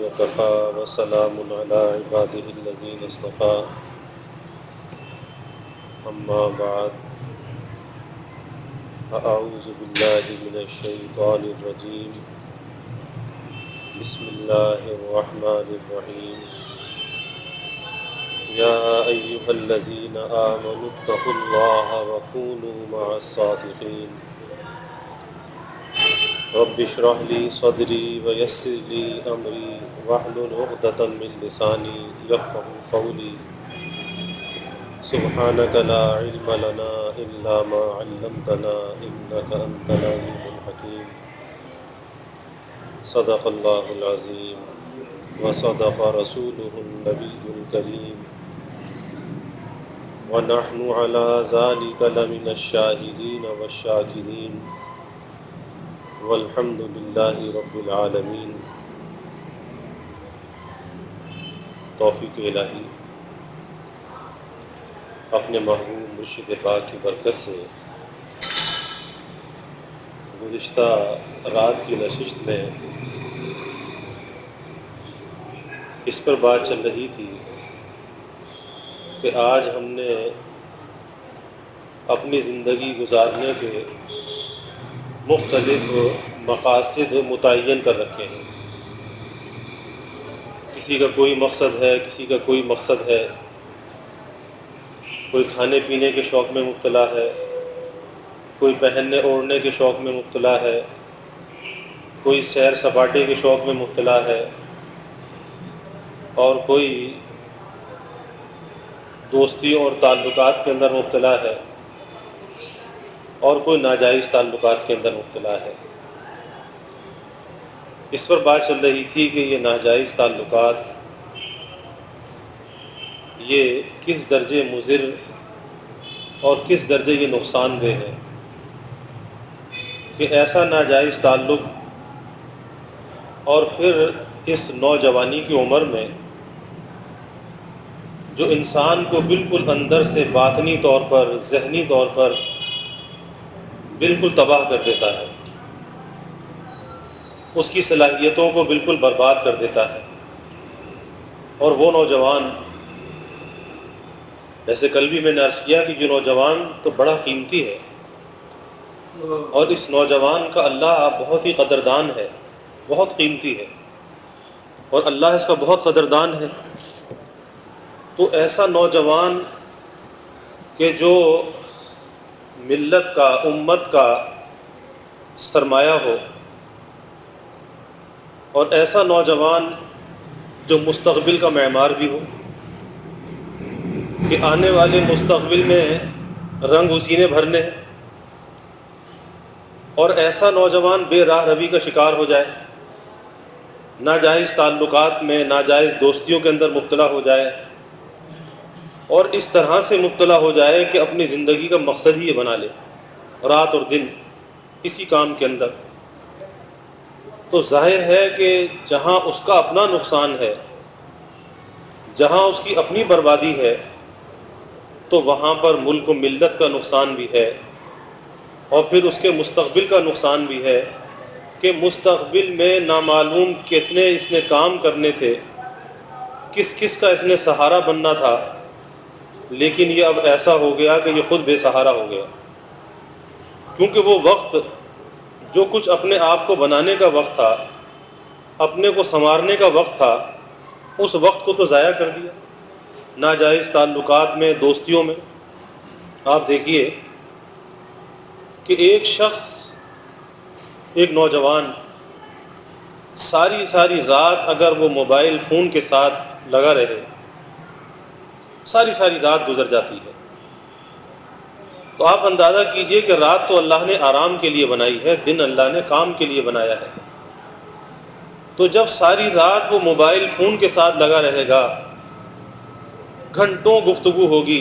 वकफ़ा वसलाम इबादिल्लज़ीन इस्तफ़ा अम्मा बाद अऊज़ु बिल्लाहि मिनश्शैतानिर्रजीम बिस्मिल्लाहिर्रहमानिर्रहीम या अय्युहल्लज़ीन आमनुत्तक़ुल्लाह वकूनू मअस्सादिक़ीन रब्बिशरह ली सदरी वयस्सिर ली अमरी वहलुल उक़दतम मिन लिसानी यफ़क़हू क़ौली। सुब्हानक ला इल्म लना इल्ला मा अल्लमतना इन्नका अंतल अलीमुल हकीम। सदक़ल्लाहुल अज़ीम। व सदक़ रसूलुहुन नबियुल करीम। व नहनु अला ज़ालिका लमिनश शाहिदीन वश-शाकिरीन वल्हम्दुलिल्लाहि रब्बिल आलमीन तौफीक इलाही अपने महबूब मुर्शिद पाक की बरकत से गुज्त रात की नशिस्त में इस पर बात चल रही थी कि आज हमने अपनी ज़िंदगी गुजारने के मुख्तलिफ़ मकासद मुतन कर रखे हैं। किसी का कोई मकसद है, किसी का कोई मकसद है। कोई खाने पीने के शौक़ में मुबतला है, कोई पहनने ओढ़ने के शौक़ में मुबतला है, कोई सैर सपाटे के शौक़ में मुबतला है, और कोई दोस्ती और ताल्लुकात के अंदर मुबतला है। और कोई नाजायज़ ताल्लुक के अंदर मुबतला है। इस पर बात चल रही थी कि ये नाजायज़ ताल्लुक ये किस दर्जे मुजिर और किस दर्जे ये नुकसानदेह है कि ऐसा नाजायज़ ताल्लुक़ और फिर इस नौजवानी की उम्र में जो इंसान को बिल्कुल अंदर से बातनी तौर पर, जहनी तौर पर बिल्कुल तबाह कर देता है। उसकी सलाहियतों को बिल्कुल बर्बाद कर देता है। और वो नौजवान, जैसे कल भी मैंने अर्ज़ किया कि जो नौजवान तो बड़ा कीमती है, और इस नौजवान का अल्लाह बहुत ही कदरदान है, बहुत कीमती है, और अल्लाह इसका बहुत कदरदान है। तो ऐसा नौजवान के जो मिल्लत का, उम्मत का सरमाया हो। और ऐसा नौजवान जो मुस्तबिल का मैमार भी हो, कि आने वाले मुस्तबिल में रंग उसी ने भरने हैं, और ऐसा नौजवान बेराह रवि का शिकार हो जाए, नाजायज़ ताल्लुकात में, नाजायज़ दोस्तियों के अंदर मुबतला हो जाए और इस तरह से मुबतला हो जाए कि अपनी ज़िंदगी का मकसद ही ये बना ले, रात और दिन, इसी काम के अंदर। तो ज़ाहिर है कि जहाँ उसका अपना नुकसान है, जहाँ उसकी अपनी बर्बादी है तो वहाँ पर मुल्क व मिलत का नुकसान भी है और फिर उसके मुस्तबिल का नुकसान भी है कि मुस्तबिल में नामालूम कितने इसने काम करने थे किस किस का इसने सहारा बनना था लेकिन ये अब ऐसा हो गया कि ये खुद बेसहारा हो गया। क्योंकि वो वक्त, जो कुछ अपने आप को बनाने का वक्त था, अपने को संवारने का वक्त था, उस वक्त को तो ज़ाया कर दिया। नाजायज़ ताल्लुकात में, दोस्तियों में, आप देखिए कि एक शख्स, एक नौजवान सारी सारी रात अगर वो मोबाइल फ़ोन के साथ लगा रहे सारी सारी रात गुजर जाती है। तो आप अंदाज़ा कीजिए कि रात तो अल्लाह ने आराम के लिए बनाई है, दिन अल्लाह ने काम के लिए बनाया है। तो जब सारी रात वो मोबाइल फ़ोन के साथ लगा रहेगा, घंटों गुफ्तगु होगी,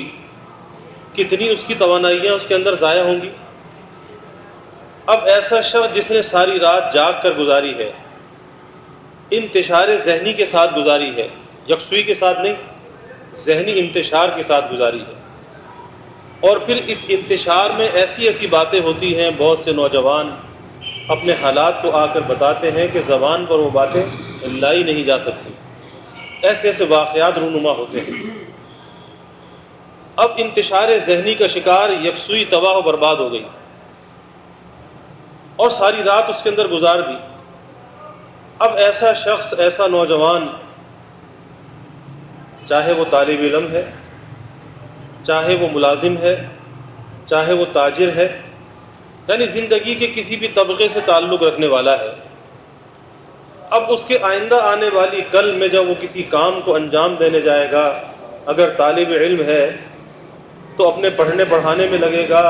कितनी उसकी तोानाइयाँ उसके अंदर ज़ाया होंगी। अब ऐसा शख्स जिसने सारी रात जाग कर गुजारी है, इंतशार जहनी के साथ गुजारी है, यकसुई के साथ नहीं जहनी इंतशार के साथ गुजारी है। और फिर इस इंतशार में ऐसी ऐसी बातें होती हैं, बहुत से नौजवान अपने हालात को आकर बताते हैं कि ज़बान पर वो बातें लाई नहीं जा सकती। ऐसे ऐसे वाक़ात रूनुमा होते हैं। अब इंतशार जहनी का शिकार यकसुई तबाह बर्बाद हो गई। और सारी रात उसके अंदर गुजार दी। अब ऐसा शख्स, ऐसा नौजवान चाहे वो तालब इलम है, चाहे वो मुलाजिम है, चाहे वो ताजिर है, यानी ज़िंदगी के किसी भी तबके से ताल्लुक़ रखने वाला है। अब उसके आइंदा आने वाली कल में जब वो किसी काम को अंजाम देने जाएगा, अगर तालब इल्म है तो अपने पढ़ने पढ़ाने में लगेगा,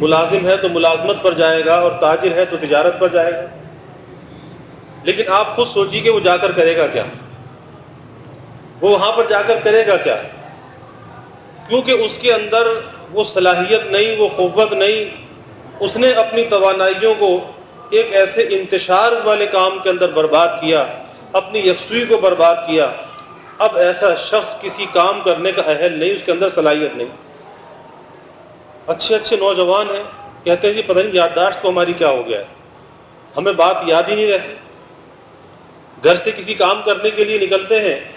मुलाजिम है तो मुलाजमत पर जाएगा और ताजिर है तो तजारत पर जाएगा। लेकिन आप खुद सोचिए कि वो जाकर करेगा क्या? वो वहाँ पर जाकर करेगा क्या? क्योंकि उसके अंदर वो सलाहियत नहीं, वो क़वत नहीं। उसने अपनी तोानाइयों को एक ऐसे इंतशार वाले काम के अंदर बर्बाद किया, अपनी यकसुई को बर्बाद किया। अब ऐसा शख्स किसी काम करने का अहल नहीं, उसके अंदर सलाहियत नहीं। अच्छे अच्छे नौजवान हैं, कहते हैं जी पता नहीं याददाश्त को हमारी क्या हो गया है? हमें बात याद ही नहीं रहती। घर से किसी काम करने के लिए निकलते हैं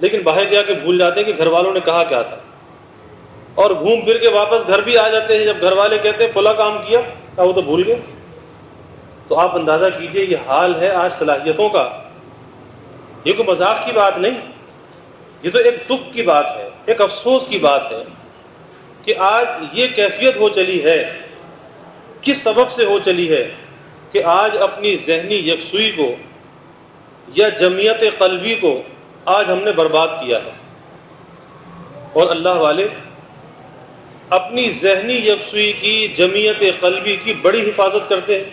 लेकिन बाहर जाके भूल जाते हैं कि घर वालों ने कहा क्या था। और घूम फिर के वापस घर भी आ जाते हैं। जब घर वाले कहते हैं, फुला काम किया? क्या वो तो भूल गए। तो आप अंदाज़ा कीजिए, ये हाल है आज सलाहियतों का। ये कोई मज़ाक की बात नहीं। ये तो एक दुख की बात है, एक अफसोस की बात है कि आज ये कैफियत हो चली है। किस सबब से हो चली है कि आज अपनी जहनी यकसुई को या जमीयत कलबी को आज हमने बर्बाद किया है। और अल्लाह वाले, अपनी जहनी यकसुई की, जमीयत कलबी की बड़ी हिफाजत करते हैं।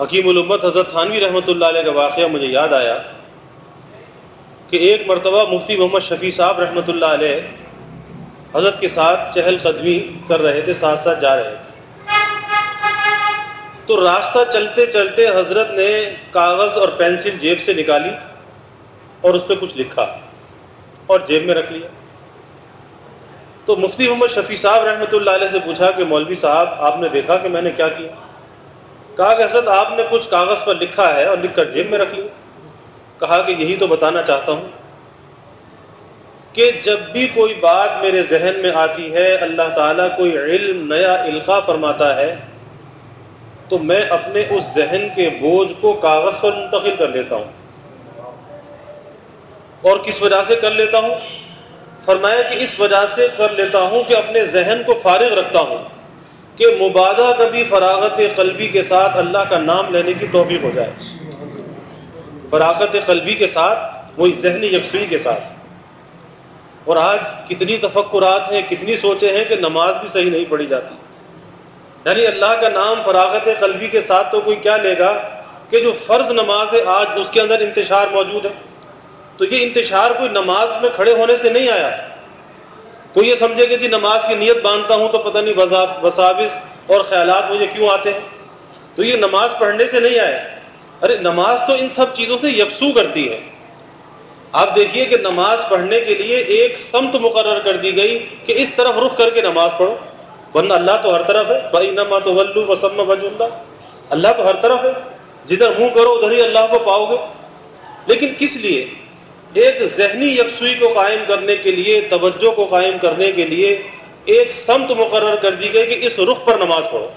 हकीम उम्मत हज़रत थानवी रहमत का वाक़ मुझे याद आया कि एक मरतबा मुफ्ती मोहम्मद शफ़ी साहब रहमत हज़रत के साथ चहल कदमी कर रहे थे, साथ साथ जा रहे थे। तो रास्ता चलते चलते हज़रत ने कागज़ और पेंसिल जेब से निकाली। और उस पर कुछ लिखा और जेब में रख लिया। तो मुफ्ती मोहम्मद शफी साहब रहमत से पूछा कि, मौलवी साहब, आपने देखा कि मैंने क्या किया? कहा कि हज़रत आपने कुछ कागज़ पर लिखा है और लिख कर जेब में रख लिया। कहा कि, यही तो बताना चाहता हूँ कि जब भी कोई बात मेरे जहन में आती है, अल्लाह ताला कोई इल्म, नया इल्का फरमाता है तो मैं अपने उस जहन के बोझ को कागज़ पर मुंतकिल कर लेता हूँ। और किस वजह से कर लेता हूँ? फरमाया कि इस वजह से कर लेता हूँ कि अपने जहन को फारिग रखता हूँ कि मुबादा कभी फरागत कलबी के साथ अल्लाह का नाम लेने की तोफ़ी हो जाए। फरागत कलबी के साथ, वही जहनी यकसुई के साथ। और आज कितनी तफक्रात हैं, कितनी सोचे हैं कि नमाज़ भी सही नहीं पढ़ी जाती। यानी अल्लाह का नाम फरागत कलबी के साथ तो कोई क्या लेगा कि जो फ़र्ज़ नमाज़ है, आज उसके अंदर इंतशार मौजूद है। तो ये इंतशार कोई नमाज़ में खड़े होने से नहीं आया। कोई ये समझे कि जी नमाज़ की नीयत बांधता हूँ तो पता नहीं वसाविस और ख्याल मुझे क्यों आते हैं? तो ये नमाज़ पढ़ने से नहीं आया। अरे नमाज़ तो इन सब चीज़ों से यकसू करती है। आप देखिए कि नमाज़ पढ़ने के लिए एक समत मुकर कर दी गई कि इस तरफ़ रुख करके नमाज़ पढ़ो। वरना अल्लाह तो हर तरफ़ है। भाई नमा तो वल्लू वसम वजुल्ला। अल्लाह तो हर तरफ़ है। जिधर मुँह करो, उधर ही अल्लाह को पाओगे। लेकिन किस लिए? एक जहनी यकसुई को कायम करने के लिए, तवज्जो को कायम करने के लिए एक समत मुकर कर दी गई कि इस रुख पर नमाज़ पढ़ो।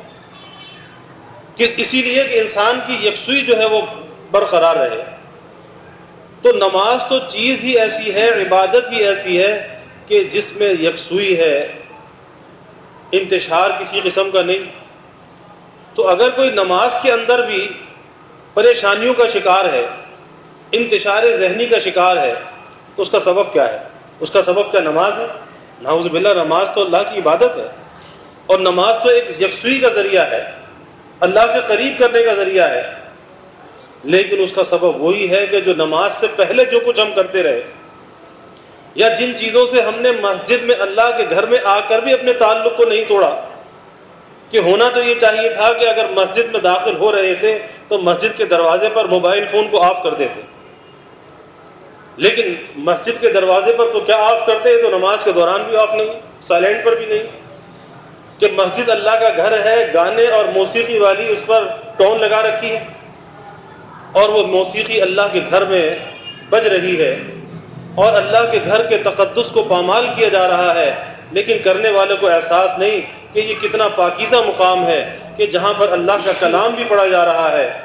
कि इसीलिए कि इंसान की यकसुई जो है वो बरकरार रहे। तो नमाज़ तो चीज़ ही ऐसी है, इबादत ही ऐसी है कि जिसमें यकसुई है, इंतशार किसी किस्म का नहीं। तो अगर कोई नमाज़ के अंदर भी परेशानियों का शिकार है इंतशार जहनी का शिकार है तो उसका सबब क्या है? उसका सबब क्या नमाज़ है? नाउज़बिल्ला नमाज़ तो अल्लाह की इबादत है। और नमाज़ तो एक यकसुई का ज़रिया है, अल्लाह से करीब करने का ज़रिया है। लेकिन उसका सबब वही है कि जो नमाज़ से पहले जो कुछ हम करते रहे, या जिन चीज़ों से हमने मस्जिद में अल्लाह के घर में आकर भी अपने ताल्लुक को नहीं तोड़ा, कि होना तो ये चाहिए था कि अगर मस्जिद में दाखिल हो रहे थे तो मस्जिद के दरवाजे पर मोबाइल फ़ोन को ऑफ़ कर देते। लेकिन मस्जिद के दरवाजे पर तो क्या ऑफ़ करते हैं? तो नमाज़ के दौरान भी ऑफ़ नहीं, साइलेंट पर भी नहीं। कि मस्जिद अल्लाह का घर है, गाने और मौसीकी वाली उस पर टोन लगा रखी है। और वो मौसीकी अल्लाह के घर में बज रही है। और अल्लाह के घर के तकदस को पामाल किया जा रहा है। लेकिन करने वाले को एहसास नहीं कि ये कितना पाकिज़ा मुकाम है, कि जहाँ पर अल्लाह का कलाम भी पढ़ा जा रहा है।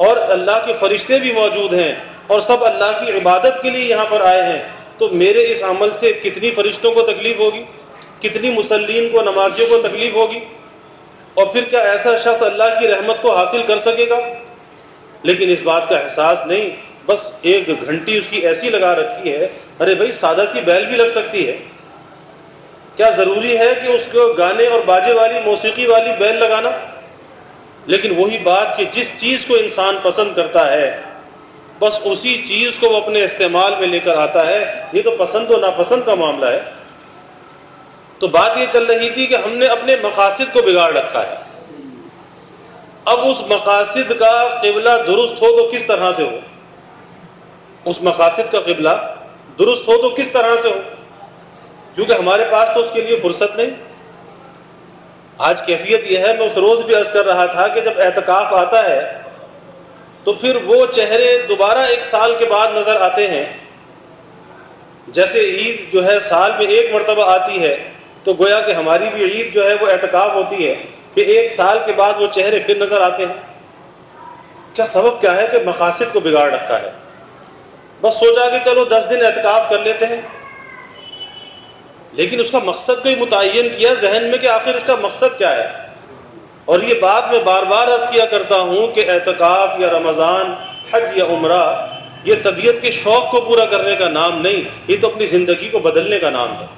और अल्लाह के फरिश्ते भी मौजूद हैं। और सब अल्लाह की इबादत के लिए यहाँ पर आए हैं। तो मेरे इस अमल से कितनी फरिश्तों को तकलीफ़ होगी? कितनी मुसलिन को, नमाजियों को तकलीफ़ होगी? और फिर क्या ऐसा शख्स अल्लाह की रहमत को हासिल कर सकेगा? लेकिन इस बात का एहसास नहीं। बस एक घंटी उसकी ऐसी लगा रखी है, अरे भाई, सादा सी बैल भी लग सकती है। क्या ज़रूरी है कि उसको गाने और बाजे वाली, मौसीकी वाली बैल लगाना? लेकिन वही बात कि जिस चीज़ को इंसान पसंद करता है बस उसी चीज़ को वो अपने इस्तेमाल में लेकर आता है। ये तो पसंद और नापसंद का मामला है। तो बात ये चल रही थी कि हमने अपने मकासद को बिगाड़ रखा है। अब उस मकासद का किबला दुरुस्त हो तो किस तरह से हो? उस मकासद का किबला दुरुस्त हो तो किस तरह से हो? क्योंकि हमारे पास तो उसके लिए फुर्सत नहीं। आज कैफियत यह है, मैं उस रोज़ भी अर्ज़ कर रहा था कि जब एहतकाफ आता है तो फिर वो चेहरे दोबारा एक साल के बाद नज़र आते हैं। जैसे ईद जो है, साल में एक मरतबा आती है तो गोया कि हमारी भी ईद जो है वो एहतकाफ होती है कि एक साल के बाद वो चेहरे फिर नज़र आते हैं। क्या सबब क्या है कि मकासद को बिगाड़ रखा है? बस सोचा कि चलो दस दिन एहतकाफ कर लेते हैं। लेकिन उसका मकसद को ही मुतन किया, जहन में कि आखिर इसका मकसद क्या है? और ये बात मैं बार बार अर्ज़ किया करता हूँ कि एहतकाफ या रमज़ान, हज या उम्र, ये तबीयत के शौक़ को पूरा करने का नाम नहीं, ये तो अपनी ज़िंदगी को बदलने का नाम है।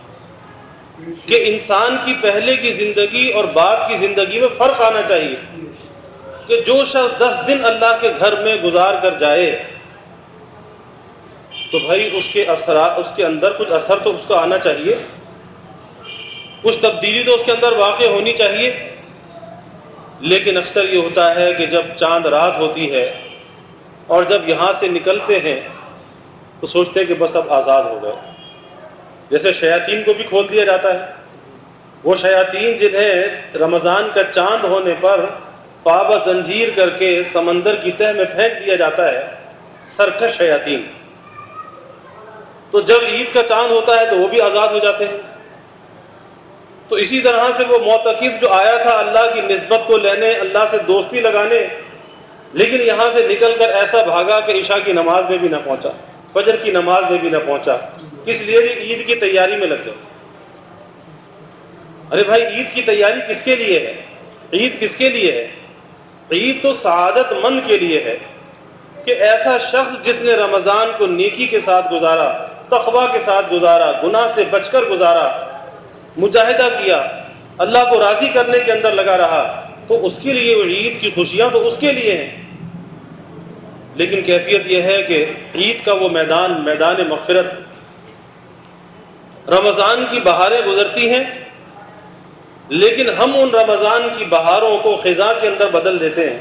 कि इंसान की पहले की ज़िंदगी और बाद की ज़िंदगी में फ़र्क आना चाहिए। कि जो शख्स दस दिन अल्लाह के घर में गुजार कर जाए तो भाई उसके असर, उसके अंदर कुछ असर तो उसको आना चाहिए। कुछ तब्दीली तो उसके अंदर वाक़ होनी चाहिए। लेकिन अक्सर ये होता है कि जब चाँद रात होती है और जब यहाँ से निकलते हैं तो सोचते हैं कि बस अब आज़ाद हो गए। जैसे शयातीन को भी खोल दिया जाता है। वो शयातीन जिन्हें रमज़ान का चाँद होने पर पाबा जंजीर करके समंदर की तह में फेंक दिया जाता है सरकश शयातीन। तो जब ईद का चाँद होता है तो वो भी आज़ाद हो जाते हैं। तो इसी तरह से वो मोतकब जो आया था अल्लाह की नस्बत को लेने, अल्लाह से दोस्ती लगाने, लेकिन यहाँ से निकल कर ऐसा भागा कि ईशा की नमाज़ में भी ना पहुँचा, फजर की नमाज़ में भी ना पहुँचा। इसलिए ईद की तैयारी में लग गए। अरे भाई, ईद की तैयारी किसके लिए है? ईद किसके लिए है? ईद तो मंद के लिए है कि ऐसा शख्स जिसने रमज़ान को नेकी के साथ गुजारा तखबा के साथ गुजारा, गुनाह से बचकर गुजारा मुजाहिदा किया, अल्लाह को राज़ी करने के अंदर लगा रहा तो उसके लिए ईद की खुशियाँ तो उसके लिए हैं। लेकिन कैफियत यह है कि ईद का वो मैदान मैदान मफरत रमज़ान की बहारें गुजरती हैं, लेकिन हम उन रमज़ान की बहारों को ख़ज़ा के अंदर बदल देते हैं।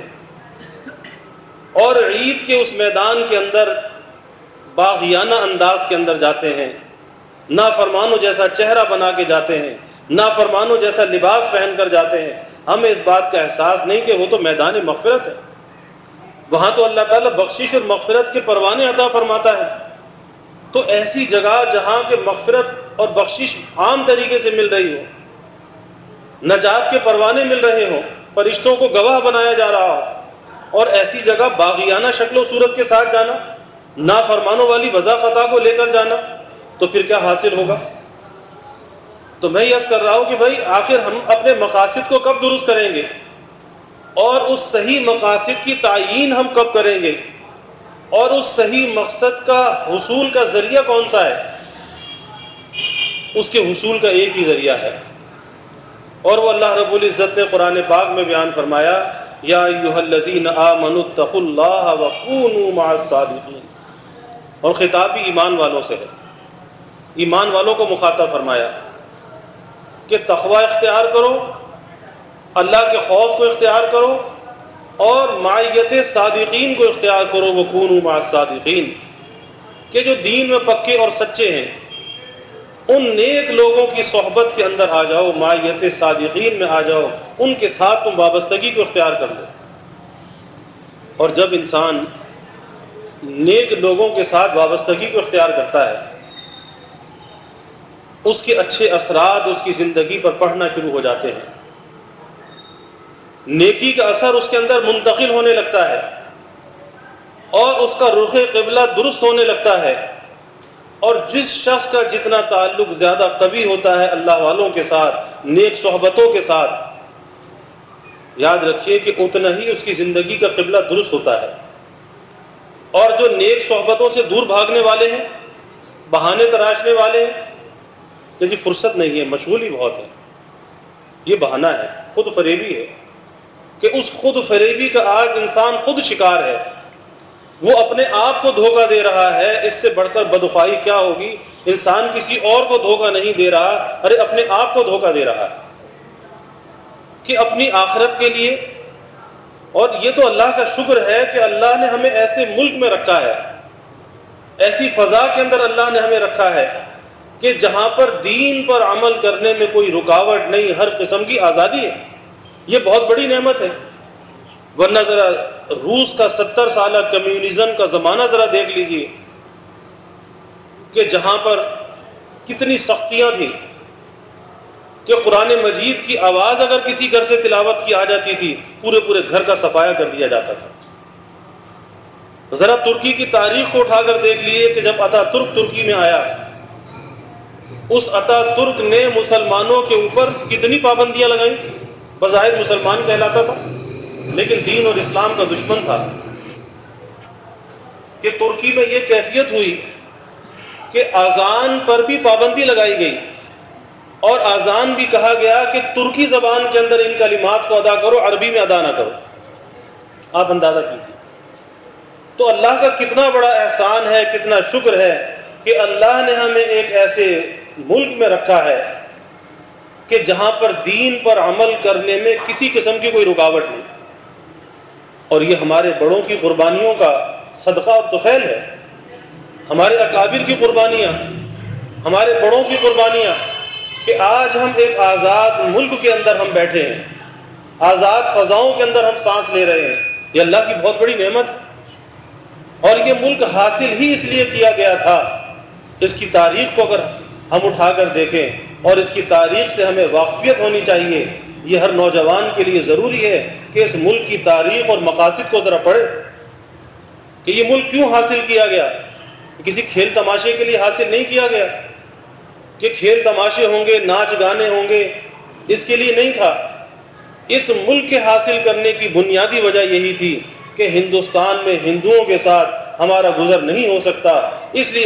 और ईद के उस मैदान के अंदर बागियाना अंदाज के अंदर जाते हैं। ना फरमानो जैसा चेहरा बना के जाते हैं ना फरमानो जैसा लिबास पहन कर जाते हैं। हमें इस बात का एहसास नहीं कि वो तो मैदान मफरत है। वहाँ तो अल्लाह ताला बख्शिश और मफरत के परवाने अदा फरमाता है। तो ऐसी जगह जहाँ के मफफरत और बख्शिश आम तरीके से मिल रही हो, नजात के परवाने मिल रहे हो, फरिश्तों को गवाह बनाया जा रहा हो, और ऐसी जगह बागियाना शक्ल सूरत के साथ जाना ना फरमानों वाली वजा फतह को लेकर जाना तो फिर क्या हासिल होगा? तो मैं यस कर रहा हूँ कि भाई, आखिर हम अपने मकासद को कब दुरुस्त करेंगे? और उस सही मकासद की तयन हम कब करेंगे? और उस सही मकसद का हसूल का ज़रिया कौन सा है? उसके हसूल का एक ही ज़रिया है। और वह अल्लाह रब्बुल इज़्ज़त ने कुरान पाक में बयान फरमाया, या वकूनू और ख़िताबी ईमान वालों से है। ईमान वालों को मुखातब फरमाया कि तखवा इख्तियार करो, अल्लाह के खौफ को इख्तियार करो और माइत सादिकीन को इख्तियार करो, वो खून सादिकीन। के जो दीन में पक्के और सच्चे हैं, उन नेक लोगों की सोहबत के अंदर आ जाओ माइत सादिकीन में आ जाओ, उनके साथ तुम वाबस्तगी को इख्तियार कर लो। और जब इंसान नेक लोगों के साथ वाबस्तगी को इख्तियार करता है उसके अच्छे असरात उसकी ज़िंदगी पर पढ़ना शुरू हो जाते हैं। नेकी का असर उसके अंदर मुंतकिल होने लगता है और उसका रुख कबला दुरुस्त होने लगता है। और जिस शख्स का जितना ताल्लुक ज़्यादा कभी होता है अल्लाह वालों के साथ, नेक सोहबतों के साथ, याद रखिए कि उतना ही उसकी ज़िंदगी का कबला दुरुस्त होता है। और जो नेक सोहबतों से दूर भागने वाले हैं, बहाने तराशने वाले हैं कि जी फुर्सत नहीं है, मशगूली बहुत है। ये बहाना है, खुद फरेबी है कि उस खुद फरेबी का आज इंसान खुद शिकार है। वो अपने आप को धोखा दे रहा है, इससे बढ़कर बदफाई क्या होगी? इंसान किसी और को धोखा नहीं दे रहा, अरे अपने आप को धोखा दे रहा है। कि अपनी आखरत के लिए? और ये तो अल्लाह का शुक्र है कि अल्लाह ने हमें ऐसे मुल्क में रखा है। ऐसी फजा के अंदर अल्लाह ने हमें रखा है। कि जहाँ पर दीन पर अमल करने में कोई रुकावट नहीं, हर किस्म की आज़ादी है। ये बहुत बड़ी नेमत है। वरना ज़रा रूस का सत्तर साल कम्युनिज्म का ज़माना ज़रा देख लीजिए कि जहाँ पर कितनी सख्तियाँ थी कि कुरान मजीद की आवाज़ अगर किसी घर से तिलावत की आ जाती थी पूरे पूरे घर का सफाया कर दिया जाता था। ज़रा तुर्की की तारीख को उठाकर देख लीजिए कि जब अता तुर्क तुर्की में आया उस अता तुर्क ने मुसलमानों के ऊपर कितनी पाबंदियाँ लगाई? बज़ाहिर मुसलमान कहलाता था, लेकिन दीन और इस्लाम का दुश्मन था। कि तुर्की में यह कैफियत हुई कि आज़ान पर भी पाबंदी लगाई गई और आज़ान भी कहा गया कि तुर्की जबान के अंदर इन कलिमात को अदा करो, अरबी में अदा ना करो। आप अंदाज़ा कीजिए। तो अल्लाह का कितना बड़ा एहसान है, कितना शुक्र है कि अल्लाह ने हमें एक ऐसे मुल्क में रखा है कि जहाँ पर दीन पर अमल करने में किसी किस्म की कोई रुकावट नहीं। और ये हमारे बड़ों की कुर्बानियों का सदका और तुफैल है। हमारे अकाबिर की कुर्बानियाँ, हमारे बड़ों की कुर्बानियाँ कि आज हम एक आज़ाद मुल्क के अंदर हम बैठे हैं। आज़ाद फजाओं के अंदर हम सांस ले रहे हैं। ये अल्लाह की बहुत बड़ी नेमत और ये मुल्क हासिल ही इसलिए किया गया था, इसकी तारीख को अगर हम उठाकर देखें और इसकी तारीख से हमें वाकफियत होनी चाहिए। ये हर नौजवान के लिए ज़रूरी है कि इस मुल्क की तारीख और मकासद को ज़रा पढ़े कि ये मुल्क क्यों हासिल किया गया? किसी खेल तमाशे के लिए हासिल नहीं किया गया। कि खेल तमाशे होंगे, नाच गाने होंगे, इसके लिए नहीं था। इस मुल्क के हासिल करने की बुनियादी वजह यही थी कि हिंदुस्तान में हिंदुओं के साथ हमारा गुजर नहीं हो सकता। इसलिए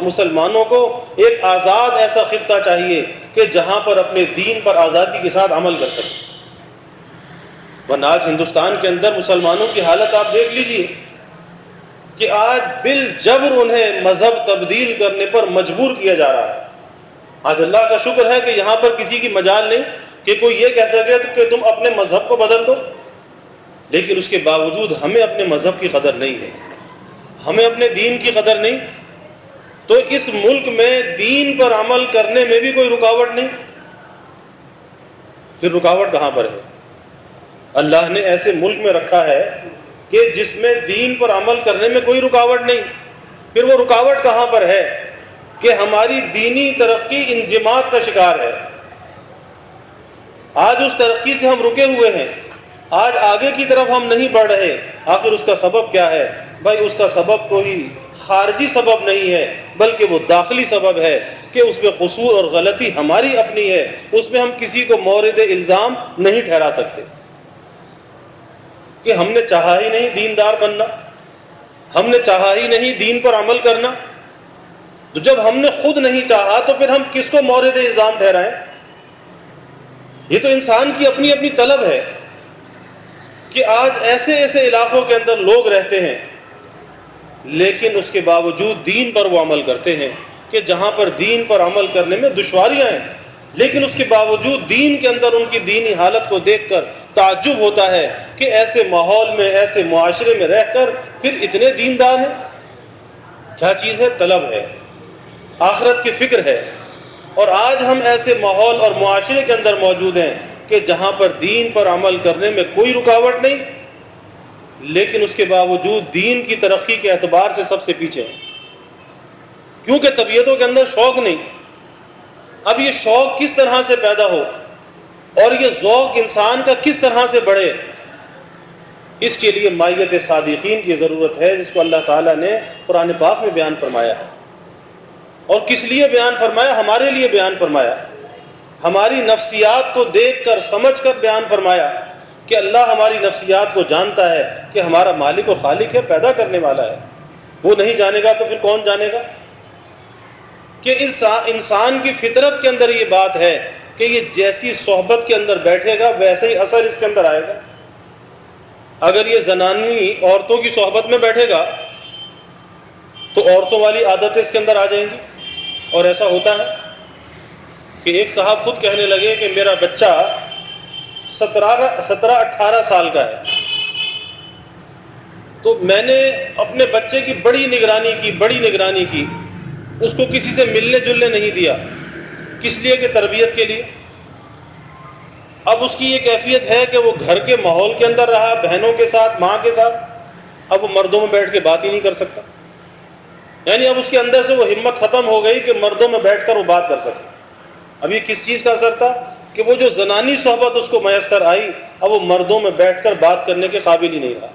मुसलमानों को एक आज़ाद ऐसा खत्ता चाहिए कि जहाँ पर अपने दीन पर आज़ादी के साथ अमल कर सके। वरना आज हिंदुस्तान के अंदर मुसलमानों की हालत आप देख लीजिए कि आज बिल जबर उन्हें मज़हब तब्दील करने पर मजबूर किया जा रहा है। आज अल्लाह का शुक्र है कि यहाँ पर किसी की मजाल नहीं कि कोई ये कह सके तो कि तुम अपने मज़हब को बदल दो। लेकिन उसके बावजूद हमें अपने मज़हब की कदर नहीं है। हमें अपने दीन की कदर नहीं। तो इस मुल्क में दीन पर अमल करने में भी कोई रुकावट नहीं। फिर रुकावट कहाँ पर है? अल्लाह ने ऐसे मुल्क में रखा है कि जिसमें दीन पर अमल करने में कोई रुकावट नहीं। फिर वो रुकावट कहाँ पर है? कि हमारी दीनी तरक्की इंजमात का शिकार है। आज उस तरक्की से हम रुके हुए हैं। आज आगे की तरफ़ हम नहीं बढ़ रहे। आखिर उसका सबब क्या है? भाई, उसका सबब कोई खारजी सबब नहीं है, बल्कि वो दाखिली सबब है कि उसमें कसूर और गलती हमारी अपनी है। उसमें हम किसी को मौरद इल्ज़ाम नहीं ठहरा सकते। कि हमने चाहा ही नहीं दीनदार बनना, हमने चाहा ही नहीं दीन पर अमल करना। तो जब हमने खुद नहीं चाहा तो फिर हम किसको मौरद इल्ज़ाम ठहराएँ? ये तो इंसान की अपनी अपनी तलब है कि आज ऐसे ऐसे इलाकों के अंदर लोग रहते हैं लेकिन उसके बावजूद दीन पर वो अमल करते हैं कि जहाँ पर दीन पर अमल करने में दुश्वारियाँ हैं। लेकिन उसके बावजूद दीन के अंदर उनकी दीनी हालत को देखकर ताजुब होता है कि ऐसे माहौल में, ऐसे माशरे में रहकर फिर इतने दीनदार हैं। क्या चीज़ है? तलब है। आखरत की फ़िक्र है। और आज हम ऐसे माहौल और माशरे के अंदर मौजूद हैं कि जहाँ पर दीन पर अमल करने में कोई रुकावट नहीं। लेकिन उसके बावजूद दीन की तरक्की के एतबार से सबसे पीछे हैं। क्योंकि तबीयतों के अंदर शौक नहीं। अब ये शौक किस तरह से पैदा हो और ये जौक इंसान का किस तरह से बढ़े, इसके लिए माइत सादिकीन की ज़रूरत है, जिसको अल्लाह ताला ने कुरान पाक में बयान फरमाया है। और किस लिए बयान फरमाया? हमारे लिए बयान फरमाया। हमारी नफ्सियात को देख कर समझ कर बयान फरमाया। कि अल्लाह हमारी नफ्सियात को जानता है कि हमारा मालिक और खालिक है, पैदा करने वाला है। वो नहीं जानेगा तो फिर कौन जानेगा? कि इंसान की फितरत के अंदर ये बात है कि ये जैसी सोहबत के अंदर बैठेगा, वैसे ही असर इसके अंदर आएगा। अगर ये जनानी औरतों की सोहबत में बैठेगा तो औरतों वाली आदतें इसके अंदर आ जाएँगी। और ऐसा होता है कि एक साहब खुद कहने लगे कि मेरा बच्चा सत्रह सत्रह अट्ठारह साल का है। तो मैंने अपने बच्चे की बड़ी निगरानी की, बड़ी निगरानी की। उसको किसी से मिलने जुलने नहीं दिया। किस लिए? कि तरबियत के लिए। अब उसकी ये कैफियत है कि वो घर के माहौल के अंदर रहा, बहनों के साथ, माँ के साथ। अब वो मर्दों में बैठ के बात ही नहीं कर सकता। यानी अब उसके अंदर से वो हिम्मत ख़त्म हो गई कि मर्दों में बैठकर वो बात कर सके। अब ये किस चीज़ का असर था? कि वो जो जनानी सोहबत उसको मैसर आई, अब वो मर्दों में बैठकर बात करने के काबिल ही नहीं रहा।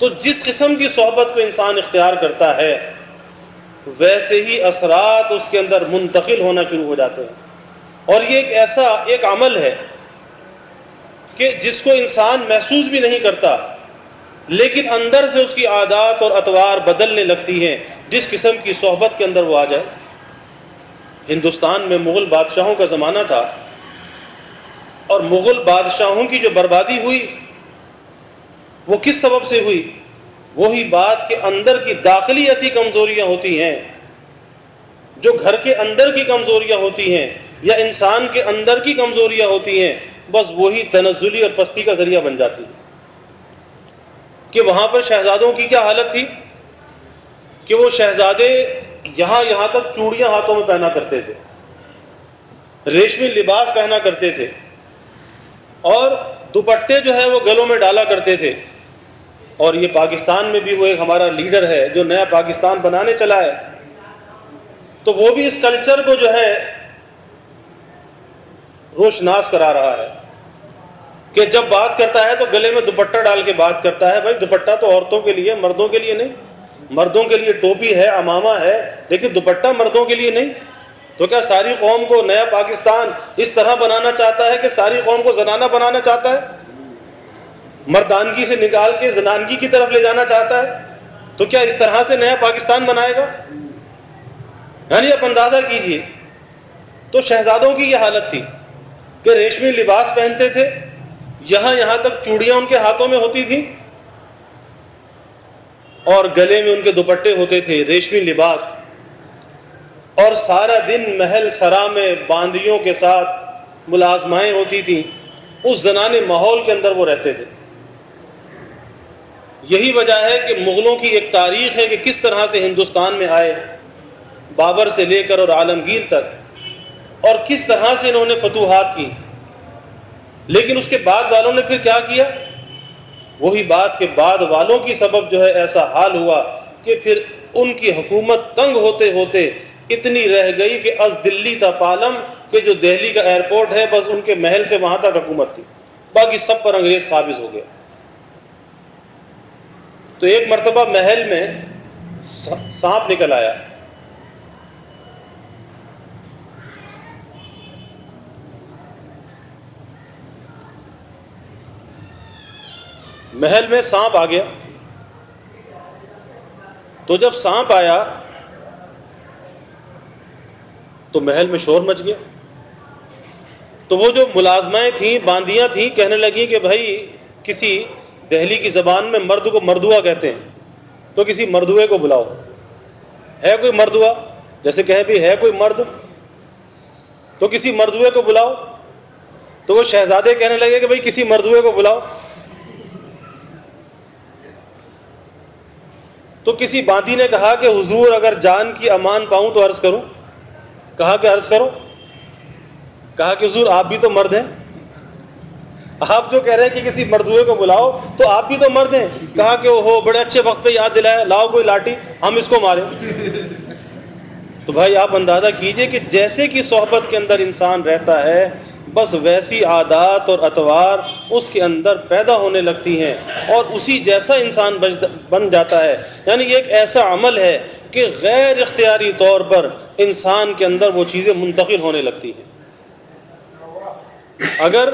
तो जिस किस्म की सोहबत को इंसान इख्तियार करता है, वैसे ही असरात उसके अंदर मुंतकिल होना शुरू हो जाते हैं। और ये एक ऐसा, एक अमल है कि जिसको इंसान महसूस भी नहीं करता, लेकिन अंदर से उसकी आदत और अतवार बदलने लगती हैं, जिस किस्म की सोहबत के अंदर वो आ जाए। हिंदुस्तान में मुग़ल बादशाहों का ज़माना था और मुग़ल बादशाहों की जो बर्बादी हुई, वो किस सबब से हुई? वही बात के अंदर की दाखिली ऐसी कमज़ोरियाँ होती हैं, जो घर के अंदर की कमज़ोरियाँ होती हैं या इंसान के अंदर की कमज़ोरियाँ होती हैं, बस वही तनजुली और पस्ती का ज़रिया बन जाती है। कि वहाँ पर शहजादों की क्या हालत थी? कि वो शहजादे यहाँ यहाँ तक चूड़ियाँ हाथों में पहना करते थे। रेशमी लिबास पहना करते थे। और दुपट्टे जो है वो गलों में डाला करते थे। और ये पाकिस्तान में भी वो एक हमारा लीडर है, जो नया पाकिस्तान बनाने चला है। तो वो भी इस कल्चर को जो है रोशनास करा रहा है। कि जब बात करता है तो गले में दुपट्टा डाल के बात करता है, भाई दुपट्टा तो औरतों के लिए, मर्दों के लिए नहीं। मर्दों के लिए टोपी है, अमामा है, लेकिन दुपट्टा मर्दों के लिए नहीं। तो क्या सारी कौम को नया पाकिस्तान इस तरह बनाना चाहता है कि सारी कौम को जनाना बनाना चाहता है? मर्दानगी से निकाल के जनानगी की तरफ़ ले जाना चाहता है? तो क्या इस तरह से नया पाकिस्तान बनाएगा? यानी आप अंदाज़ा कीजिए। तो शहजादों की यह हालत थी कि रेशमी लिबास पहनते थे यहाँ यहाँ तक चूड़ियाँ उनके हाथों में होती थी और गले में उनके दुपट्टे होते थे, रेशमी लिबास। और सारा दिन महल सरा में बांदियों के साथ मुलाजमाएँ होती थी। उस जनाने माहौल के अंदर वो रहते थे। यही वजह है कि मुग़लों की एक तारीख है कि किस तरह से हिंदुस्तान में आए, बाबर से लेकर और आलमगीर तक, और किस तरह से इन्होंने फतूहत की। लेकिन उसके बाद वालों ने फिर क्या किया? वही बात के बाद वालों की सबब जो है ऐसा हाल हुआ कि फिर उनकी हुकूमत तंग होते होते इतनी रह गई कि अज दिल्ली था पालम के जो दिल्ली का एयरपोर्ट है, बस उनके महल से वहाँ तक हुकूमत थी। बाकी सब पर अंग्रेज़ काबिज हो गया तो एक मरतबा महल में सांप निकल आया। महल में सांप आ गया। तो जब सांप आया तो महल में शोर मच गया। तो वो जो मुलाजमाएँ थी, बांदियाँ थी, कहने लगी कि भाई, किसी दहली की ज़बान में मर्द को मर्दुआ कहते हैं तो किसी मर्दुए को बुलाओ। है कोई मर्दुआ? जैसे कहे भी, है कोई मर्द? तो किसी मर्दुए को बुलाओ। तो वो शहजादे कहने लगे कि भाई, किसी मर्दुए को बुलाओ। तो किसी बांदी ने कहा कि हुजूर, अगर जान की अमान पाऊँ तो अर्ज़ करूँ? कहा कि अर्ज़ करो? कहा कि हुजूर, आप भी तो मर्द हैं। आप जो कह रहे हैं कि किसी मर्दुए को बुलाओ तो आप भी तो मर्द हैं। कहा कि हो बड़े अच्छे वक्त पे याद दिलाया, लाओ कोई लाठी, हम इसको मारे। तो भाई आप अंदाज़ा कीजिए कि जैसे कि सोहबत के अंदर इंसान रहता है बस वैसी आदात और अतवार उसके अंदर पैदा होने लगती हैं और उसी जैसा इंसान बन जाता है। यानी एक ऐसा अमल है कि गैर इख्तियारी तौर पर इंसान के अंदर वो चीज़ें मुंतकिल होने लगती हैं। अगर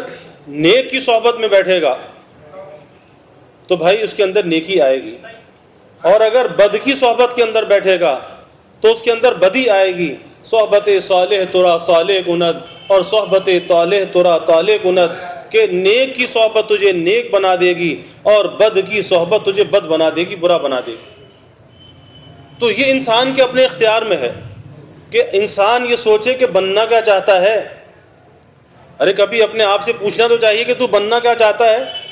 नेक की सोहबत में बैठेगा तो भाई उसके अंदर नेकी आएगी। और अगर बद की सोहबत के अंदर बैठेगा तो उसके अंदर बदी आएगी। सोहबत साले तुरा साले गुनद, और सोहबत ताले तुरा ताले गुनद, के नेक की सोहबत तुझे नेक बना देगी, और बद की सोहबत तुझे बद बना देगी, बुरा बना देगी। तो ये इंसान के अपने इख्तियार में है, कि इंसान ये सोचे कि बनना क्या चाहता है। अरे कभी अपने आप से पूछना तो चाहिए कि तू बनना क्या चाहता है।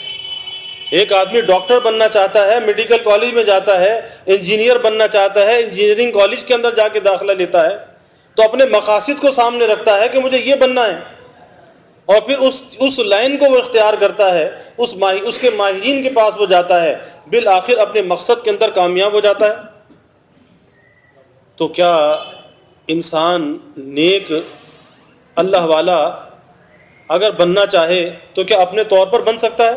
एक आदमी डॉक्टर बनना चाहता है, मेडिकल कॉलेज में जाता है, इंजीनियर बनना चाहता है, इंजीनियरिंग कॉलेज के अंदर जाके दाखिला लेता है। तो अपने मकासद को सामने रखता है कि मुझे ये बनना है। और फिर उस उस लाइन को वो इख्तियार करता है, उस माही, उसके माहरीन के पास वो जाता है। बिल आखिर अपने मकसद के अंदर कामयाब हो जाता है। तो क्या इंसान नेक, अल्लाह वाला अगर बनना चाहे तो क्या अपने तौर पर बन सकता है?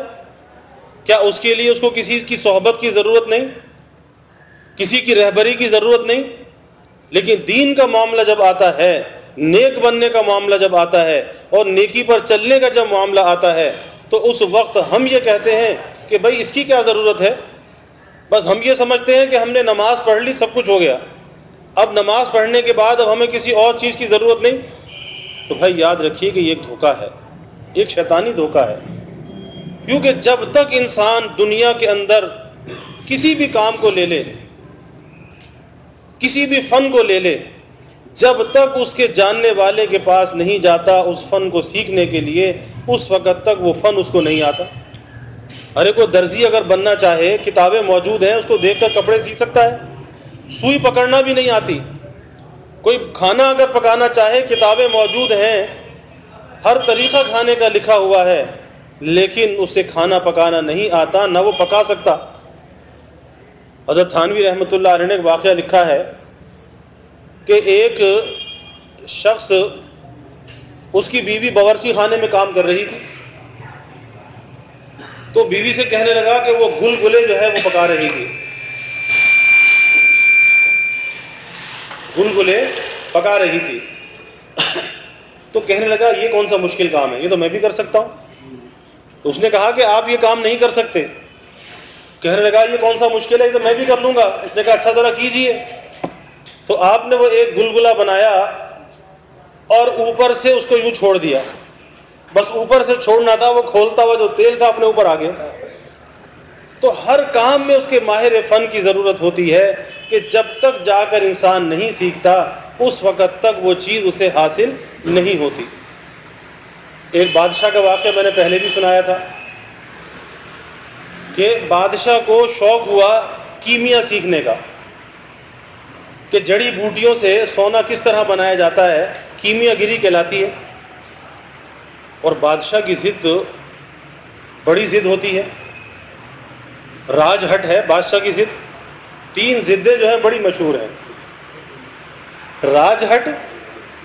क्या उसके लिए उसको किसी की सोहबत की ज़रूरत नहीं? किसी की रहबरी की ज़रूरत नहीं? लेकिन दीन का मामला जब आता है, नेक बनने का मामला जब आता है और नेकी पर चलने का जब मामला आता है तो उस वक्त हम ये कहते हैं कि भाई इसकी क्या ज़रूरत है? बस हम ये समझते हैं कि हमने नमाज़ पढ़ ली, सब कुछ हो गया। अब नमाज़ पढ़ने के बाद अब हमें किसी और चीज़ की ज़रूरत नहीं। तो भाई याद रखिए कि ये एक धोखा है, एक शैतानी धोखा है। क्योंकि जब तक इंसान दुनिया के अंदर किसी भी काम को ले ले किसी भी फन को ले ले, जब तक उसके जानने वाले के पास नहीं जाता उस फन को सीखने के लिए, उस वक़्त तक वो फन उसको नहीं आता। अरे कोई दर्जी अगर बनना चाहे, किताबें मौजूद हैं, उसको देखकर कपड़े सी सकता है। सुई पकड़ना भी नहीं आती। कोई खाना अगर पकाना चाहे, किताबें मौजूद हैं, हर तरीका खाने का लिखा हुआ है, लेकिन उसे खाना पकाना नहीं आता, ना वो पका सकता। हज़रत थानवी रहमत ने एक वाक़ लिखा है कि एक शख्स उसकी बीवी बवर्ची खाने में काम कर रही थी। तो बीवी से कहने लगा कि वो गुलगुले जो है वो पका रही थी। गुलगुले पका रही थी। तो कहने लगा, ये कौन सा मुश्किल काम है? ये तो मैं भी कर सकता हूँ। तो उसने कहा कि, आप ये काम नहीं कर सकते। कहने लगा, ये कौन सा मुश्किल है? तो मैं भी कर लूँगा। इसने कहा अच्छा ज़रा कीजिए। तो आपने वो एक गुलगुला बनाया और ऊपर से उसको यूँ छोड़ दिया। बस ऊपर से छोड़ना था, वो खोलता हुआ जो तेल था अपने ऊपर आ गया। तो हर काम में उसके माहिर फन की ज़रूरत होती है कि जब तक जाकर इंसान नहीं सीखता, उस वक़्त तक वो चीज़ उसे हासिल नहीं होती। एक बादशाह का वाक्य मैंने पहले भी सुनाया था। कि बादशाह को शौक हुआ कीमिया सीखने का, कि जड़ी बूटियों से सोना किस तरह बनाया जाता है, कीमिया गिरी कहलाती है। और बादशाह की ज़िद, बड़ी ज़िद होती है। राजहट है बादशाह की ज़िद। तीन ज़िद्दें जो है बड़ी मशहूर हैं। राजहट,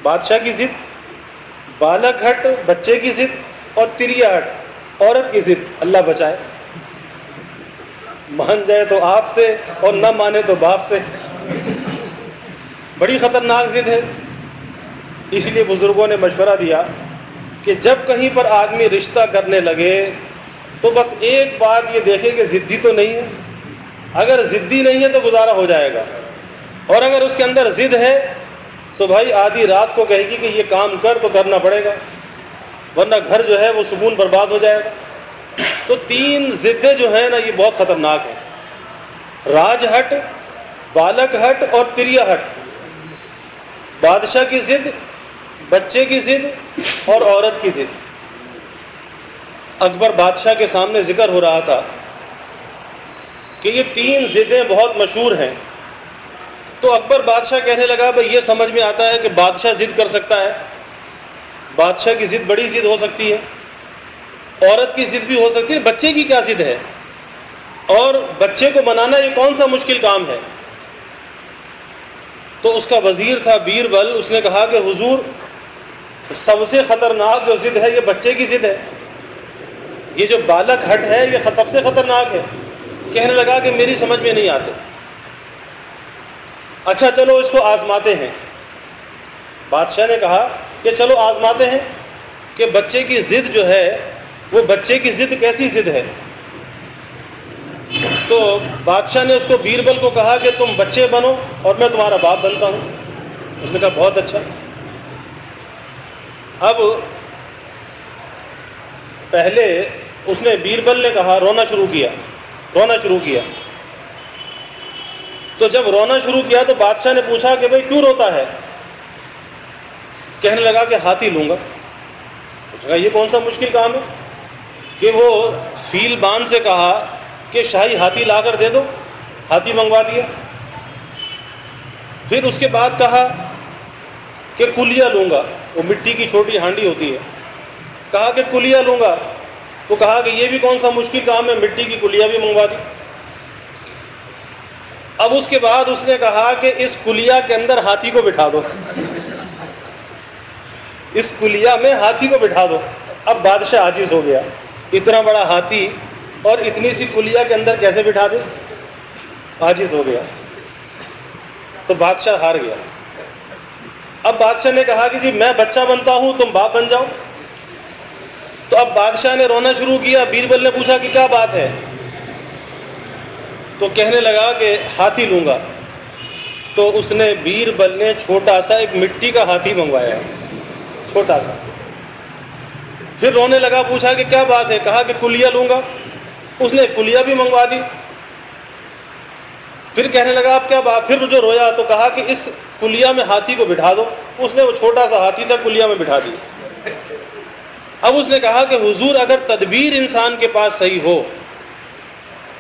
बादशाह की ज़िद। बालक हट, बच्चे की ज़िद। और तिरिया हट, औरत की ज़िद। अल्लाह बचाए। मान जाए तो आपसे और न माने तो बाप से बड़ी ख़तरनाक ज़िद है। इसलिए बुज़ुर्गों ने मशवरा दिया कि जब कहीं पर आदमी रिश्ता करने लगे तो बस एक बात ये देखे कि ज़िद्दी तो नहीं है। अगर ज़िद्दी नहीं है तो गुजारा हो जाएगा। और अगर उसके अंदर ज़िद है तो भाई आधी रात को कहेगी कि ये काम कर तो करना पड़ेगा, वरना घर जो है वो सुकून बर्बाद हो जाएगा। तो तीन ज़िद्दें जो हैं ना, ये बहुत ख़तरनाक है। राजहट बालक हट और तिरिया हट बादशाह की ज़िद, बच्चे की ज़िद और औरत की ज़िद। अकबर बादशाह के सामने ज़िक्र हो रहा था कि ये तीन ज़िद्दें बहुत मशहूर हैं। तो अकबर बादशाह कहने लगा, भाई, ये समझ में आता है कि बादशाह ज़िद कर सकता है। बादशाह की ज़िद बड़ी ज़िद हो सकती है। औरत की जिद भी हो सकती है, बच्चे की क्या जिद है? और बच्चे को बनाना ये कौन सा मुश्किल काम है? तो उसका वज़ीर था बीरबल, उसने कहा कि, हुजूर, सबसे खतरनाक जो जिद है, ये बच्चे की जिद है। ये जो बालक हट है, ये सबसे खतरनाक है। कहने लगा कि, मेरी समझ में नहीं आते। अच्छा चलो इसको आजमाते हैं। बादशाह ने कहा कि, चलो आजमाते हैं कि बच्चे की जिद जो है वो बच्चे की जिद कैसी जिद है? तो बादशाह ने उसको बीरबल को कहा कि तुम बच्चे बनो और मैं तुम्हारा बाप बनता हूँ। उसने कहा, बहुत अच्छा। अब पहले उसने बीरबल ने कहा, रोना शुरू किया, रोना शुरू किया। तो जब रोना शुरू किया तो बादशाह ने पूछा कि भाई क्यों रोता है? कहने लगा कि हाथी लूँगा। उसने ये कौन सा मुश्किल काम है? कि वो फील बान से कहा कि शाही हाथी लाकर दे दो, हाथी मंगवा दिया। फिर उसके बाद कहा कि कुलिया लूँगा, वो मिट्टी की छोटी हांडी होती है। कहा कि कुलिया लूँगा तो कहा कि ये भी कौन सा मुश्किल काम है, मिट्टी की कुलिया भी मंगवा दी। अब उसके बाद उसने कहा कि इस कुलिया के अंदर हाथी को बिठा दो। इस कुलिया में हाथी को बिठा दो। अब बादशाह आजिज हो गया। इतना बड़ा हाथी और इतनी सी कुलिया के अंदर कैसे बिठा दे? आजिज हो गया। तो बादशाह हार गया। अब बादशाह ने कहा कि जी, मैं बच्चा बनता हूँ, तुम बाप बन जाओ। तो अब बादशाह ने रोना शुरू किया। बीरबल ने पूछा कि क्या बात है? तो कहने लगा कि हाथी लूँगा। तो उसने बीरबल ने छोटा सा एक मिट्टी का हाथी मंगवाया। छोटा सा। फिर रोने लगा, पूछा कि क्या बात है? कहा कि कुलिया लूँगा। उसने कुलिया भी मंगवा दी। फिर कहने लगा, आप क्या बात फिर जो रोया तो कहा कि इस कुलिया में हाथी को बिठा दो। उसने वो छोटा सा हाथी था, कुलिया में बिठा दिया अब उसने कहा कि, हुजूर, अगर तदबीर इंसान के पास सही हो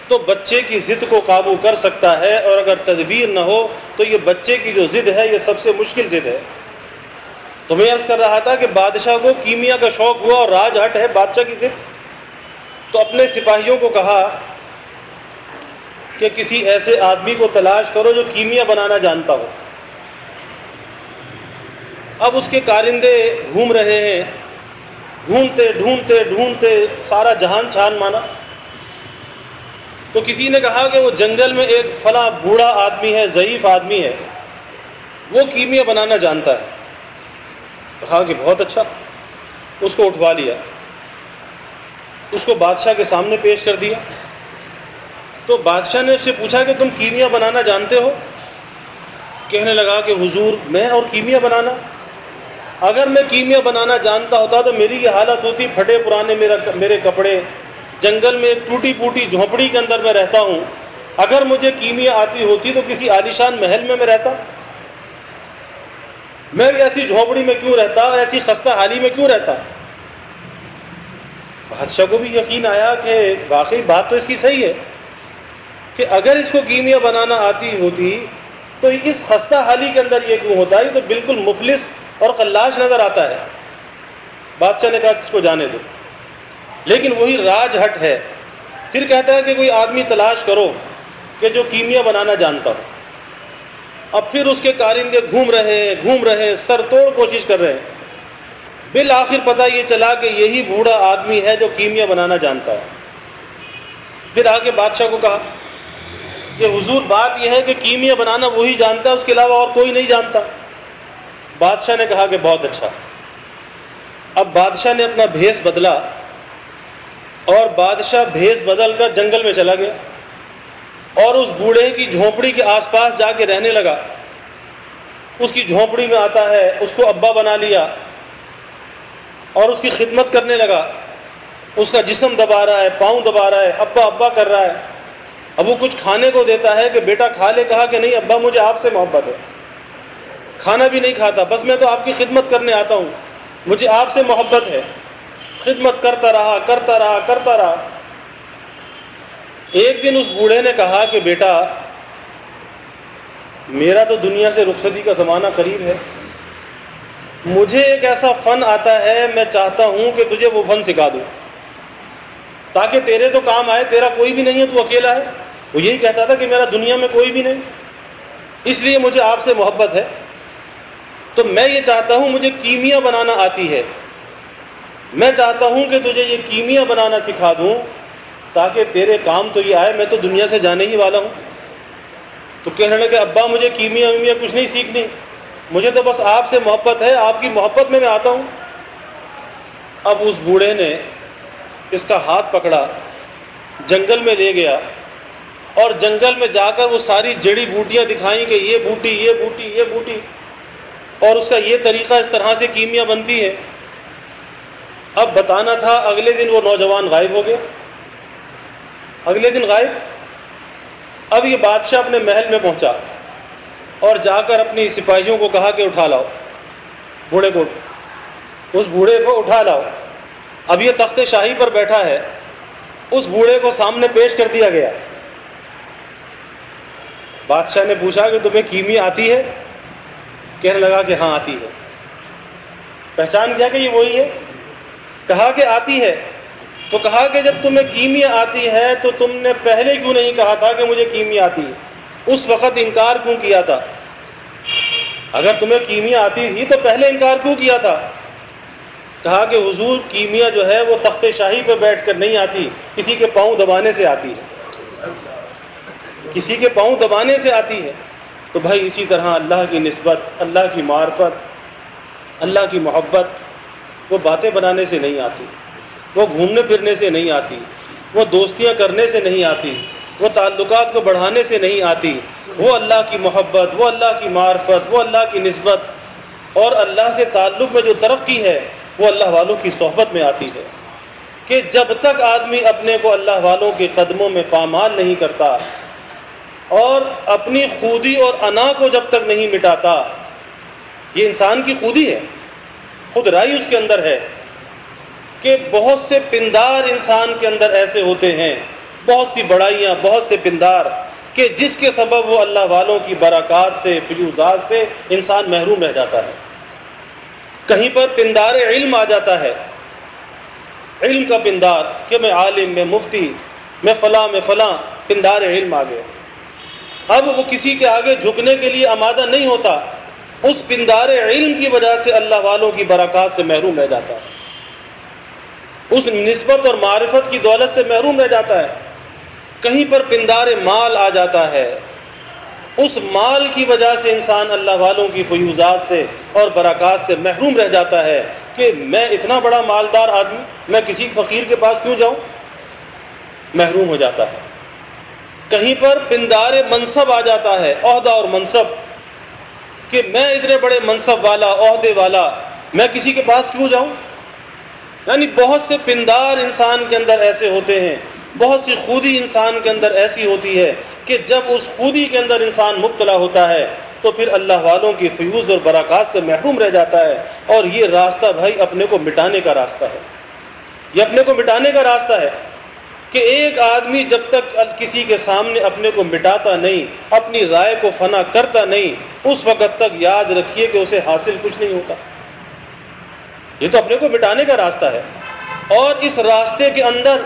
तो बच्चे की जिद को काबू कर सकता है, और अगर तदबीर न हो तो ये बच्चे की जो जिद है, ये सबसे मुश्किल जिद है। तो मैं अर्ज़ कर रहा था कि बादशाह को कीमिया का शौक हुआ और राज हट है बादशाह की जिद। तो अपने सिपाहियों को कहा कि किसी ऐसे आदमी को तलाश करो जो कीमिया बनाना जानता हो। अब उसके कारिंदे घूम रहे हैं। ढूंढते ढूंढते ढूंढते सारा जहान छान माना। तो किसी ने कहा कि वो जंगल में एक फला बूढ़ा आदमी है, ज़यीफ़ आदमी है। वो कीमिया बनाना जानता है। कहा कि बहुत अच्छा। उसको उठवा लिया। उसको बादशाह के सामने पेश कर दिया। तो बादशाह ने उससे पूछा कि तुम कीमिया बनाना जानते हो? कहने लगा कि हुजूर, मैं और कीमिया बनाना। अगर मैं कीमिया बनाना जानता होता तो मेरी ये हालत होती, फटे पुराने मेरा मेरे कपड़े, जंगल में टूटी फूटी झोंपड़ी के अंदर मैं रहता हूँ। अगर मुझे कीमिया आती होती तो किसी आलिशान महल में मैं रहता। मैं ऐसी झोंपड़ी में क्यों रहता और ऐसी खस्ता हाली में क्यों रहता? बादशाह को भी यकीन आया कि वाकई बात तो इसकी सही है कि अगर इसको कीमिया बनाना आती होती तो इस खस्ता हाली के अंदर ये क्यों होता? है तो बिल्कुल मुफलिस और कल्लाश नज़र आता है। बादशाह ने कहा, इसको जाने दो। लेकिन वही राज हट है। फिर कहता है कि कोई आदमी तलाश करो कि जो कीमिया बनाना जानता हो। अब फिर उसके कारिंदे घूम रहे हैं घूम रहे हैं सर तोड़ कोशिश कर रहे। हैं बिल आखिर पता ये चला कि यही बूढ़ा आदमी है जो कीमिया बनाना जानता है। फिर आगे बादशाह को कहा कि हुजूर, बात यह है कि कीमिया बनाना वही जानता है, उसके अलावा और कोई नहीं जानता। बादशाह ने कहा कि बहुत अच्छा। अब बादशाह ने अपना भेस बदला और बादशाह भेस बदल कर जंगल में चला गया। और उस बूढ़े की झोंपड़ी के आसपास जाके रहने लगा। उसकी झोंपड़ी में आता है, उसको अब्बा बना लिया और उसकी खिदमत करने लगा। उसका जिसम दबा रहा है, पाँव दबा रहा है, अब्बा अब्बा कर रहा है। अब वो कुछ खाने को देता है कि बेटा खा ले, कहा कि नहीं, अब्बा, मुझे आपसे मोहब्बत है। खाना भी नहीं खाता, बस मैं तो आपकी खिदमत करने आता हूँ। मुझे आपसे मोहब्बत है। खिदमत करता रहा करता रहा करता रहा। एक दिन उस बूढ़े ने कहा कि बेटा, मेरा तो दुनिया से रुखसती का ज़माना करीब है। मुझे एक ऐसा फ़न आता है, मैं चाहता हूँ कि तुझे वो फ़न सिखा दूँ। ताकि तेरे तो काम आए, तेरा कोई भी नहीं है, तू अकेला है। वो यही कहता था कि मेरा दुनिया में कोई भी नहीं। इसलिए मुझे आपसे मोहब्बत है। तो मैं ये चाहता हूँ, मुझे कीमिया बनाना आती है। मैं चाहता हूँ कि तुझे ये कीमिया बनाना सिखा दूँ। ताकि तेरे काम तो ये आए, मैं तो दुनिया से जाने ही वाला हूँ। तो कहने लगे, अब्बा, मुझे कीमिया वीमिया कुछ नहीं सीखनी। मुझे तो बस आपसे मोहब्बत है, आपकी मोहब्बत में मैं आता हूँ। अब उस बूढ़े ने इसका हाथ पकड़ा, जंगल में ले गया और जंगल में जाकर वो सारी जड़ी बूटियाँ दिखाई कि ये बूटी ये बूटी ये बूटी। और उसका ये तरीका इस तरह से कीमिया बनती है। अब बताना था, अगले दिन वो नौजवान गायब हो गया। अगले दिन गायब। अब ये बादशाह अपने महल में पहुँचा और जाकर अपनी सिपाहियों को कहा कि उठा लाओ, बूढ़े को उस बूढ़े को उठा लाओ। अब ये तख्त शाही पर बैठा है, उस बूढ़े को सामने पेश कर दिया गया। बादशाह ने पूछा कि तुम्हें कीमी आती है? कहने लगा कि हाँ आती है। पहचान किया कि ये वही है? कहा कि आती है। तो कहा कि जब तुम्हें कीमिया आती है तो तुमने पहले क्यों नहीं कहा था कि मुझे कीमिया आती है? उस वक़्त इनकार क्यों किया था? अगर तुम्हें कीमिया आती थी तो पहले इनकार क्यों किया था? कहा कि हुजूर, कीमिया जो है, वो तख्त शाही पर बैठ कर नहीं आती, किसी के पाँव दबाने से आती है। किसी के पाँव दबाने से आती है। तो भाई इसी तरह अल्लाह की नस्बत, अल्लाह की मार्फत, अल्लाह की मोहब्बत, वो बातें बनाने से नहीं आती। वो घूमने फिरने से नहीं आती, वो दोस्तियाँ करने से नहीं आती, वो ताल्लुकात को बढ़ाने से नहीं आती। वो अल्लाह की मोहब्बत, वो अल्लाह की मार्फत, वो अल्लाह की नस्बत और अल्लाह से ताल्लुक़ में जो तरक्की है, वो अल्लाह वालों की सोहबत में आती है। कि जब तक आदमी अपने को अल्लाह वालों के कदमों में पामाल नहीं करता और अपनी खुदी और अना को जब तक नहीं मिटाता, ये इंसान की खुदी है, खुद राई उसके अंदर है। कि बहुत से पिंदार इंसान के अंदर ऐसे होते हैं, बहुत सी बड़ाइयाँ, बहुत से पिंदार, कि जिसके सबब वो अल्लाह वालों की बरक़ात से फिजूजात से इंसान महरूम रह जाता है। कहीं पर पिंदार इल्म आ जाता है। इल्म का पिंदार कि मैं आलिम, में मुफ्ती, मैं फ़लाँ, में फ़लाँ, पिंदार इल्म आ गया। अब वो किसी के आगे झुकने के लिए आमादा नहीं होता। उस पिंदार इल्म की वजह से अल्लाह वालों की बरक़ात से महरूम रह जाता। है उस नस्बत और मारफत की दौलत से महरूम रह जाता है। कहीं पर पिंदार माल आ जाता है। उस माल की वजह से इंसान अल्लाह वालों की फ्यूज़ात से और बरक़ात से महरूम रह जाता है कि मैं इतना बड़ा मालदार आदमी, मैं किसी फ़कीर के पास क्यों जाऊँ? महरूम हो जाता है। कहीं पर पिंदार मनसब आ जाता है अहदा और मनसब, कि मैं इतने बड़े मनसब वाला अहदे वाला, मैं किसी के पास क्यों जाऊँ? यानी बहुत से पिंदार इंसान के अंदर ऐसे होते हैं, बहुत सी खुदी इंसान के अंदर ऐसी होती है कि जब उस खुदी के अंदर इंसान मुबतला होता है तो फिर अल्लाह वालों की फ्यूज़ और बरक़ात से महरूम रह जाता है और ये रास्ता भाई अपने को मिटाने का रास्ता है। ये अपने को मिटाने का रास्ता है कि एक आदमी जब तक किसी के सामने अपने को मिटाता नहीं, अपनी राय को फना करता नहीं, उस वक़्त तक याद रखिए कि उसे हासिल कुछ नहीं होता। ये तो अपने को मिटाने का रास्ता है। और इस रास्ते के अंदर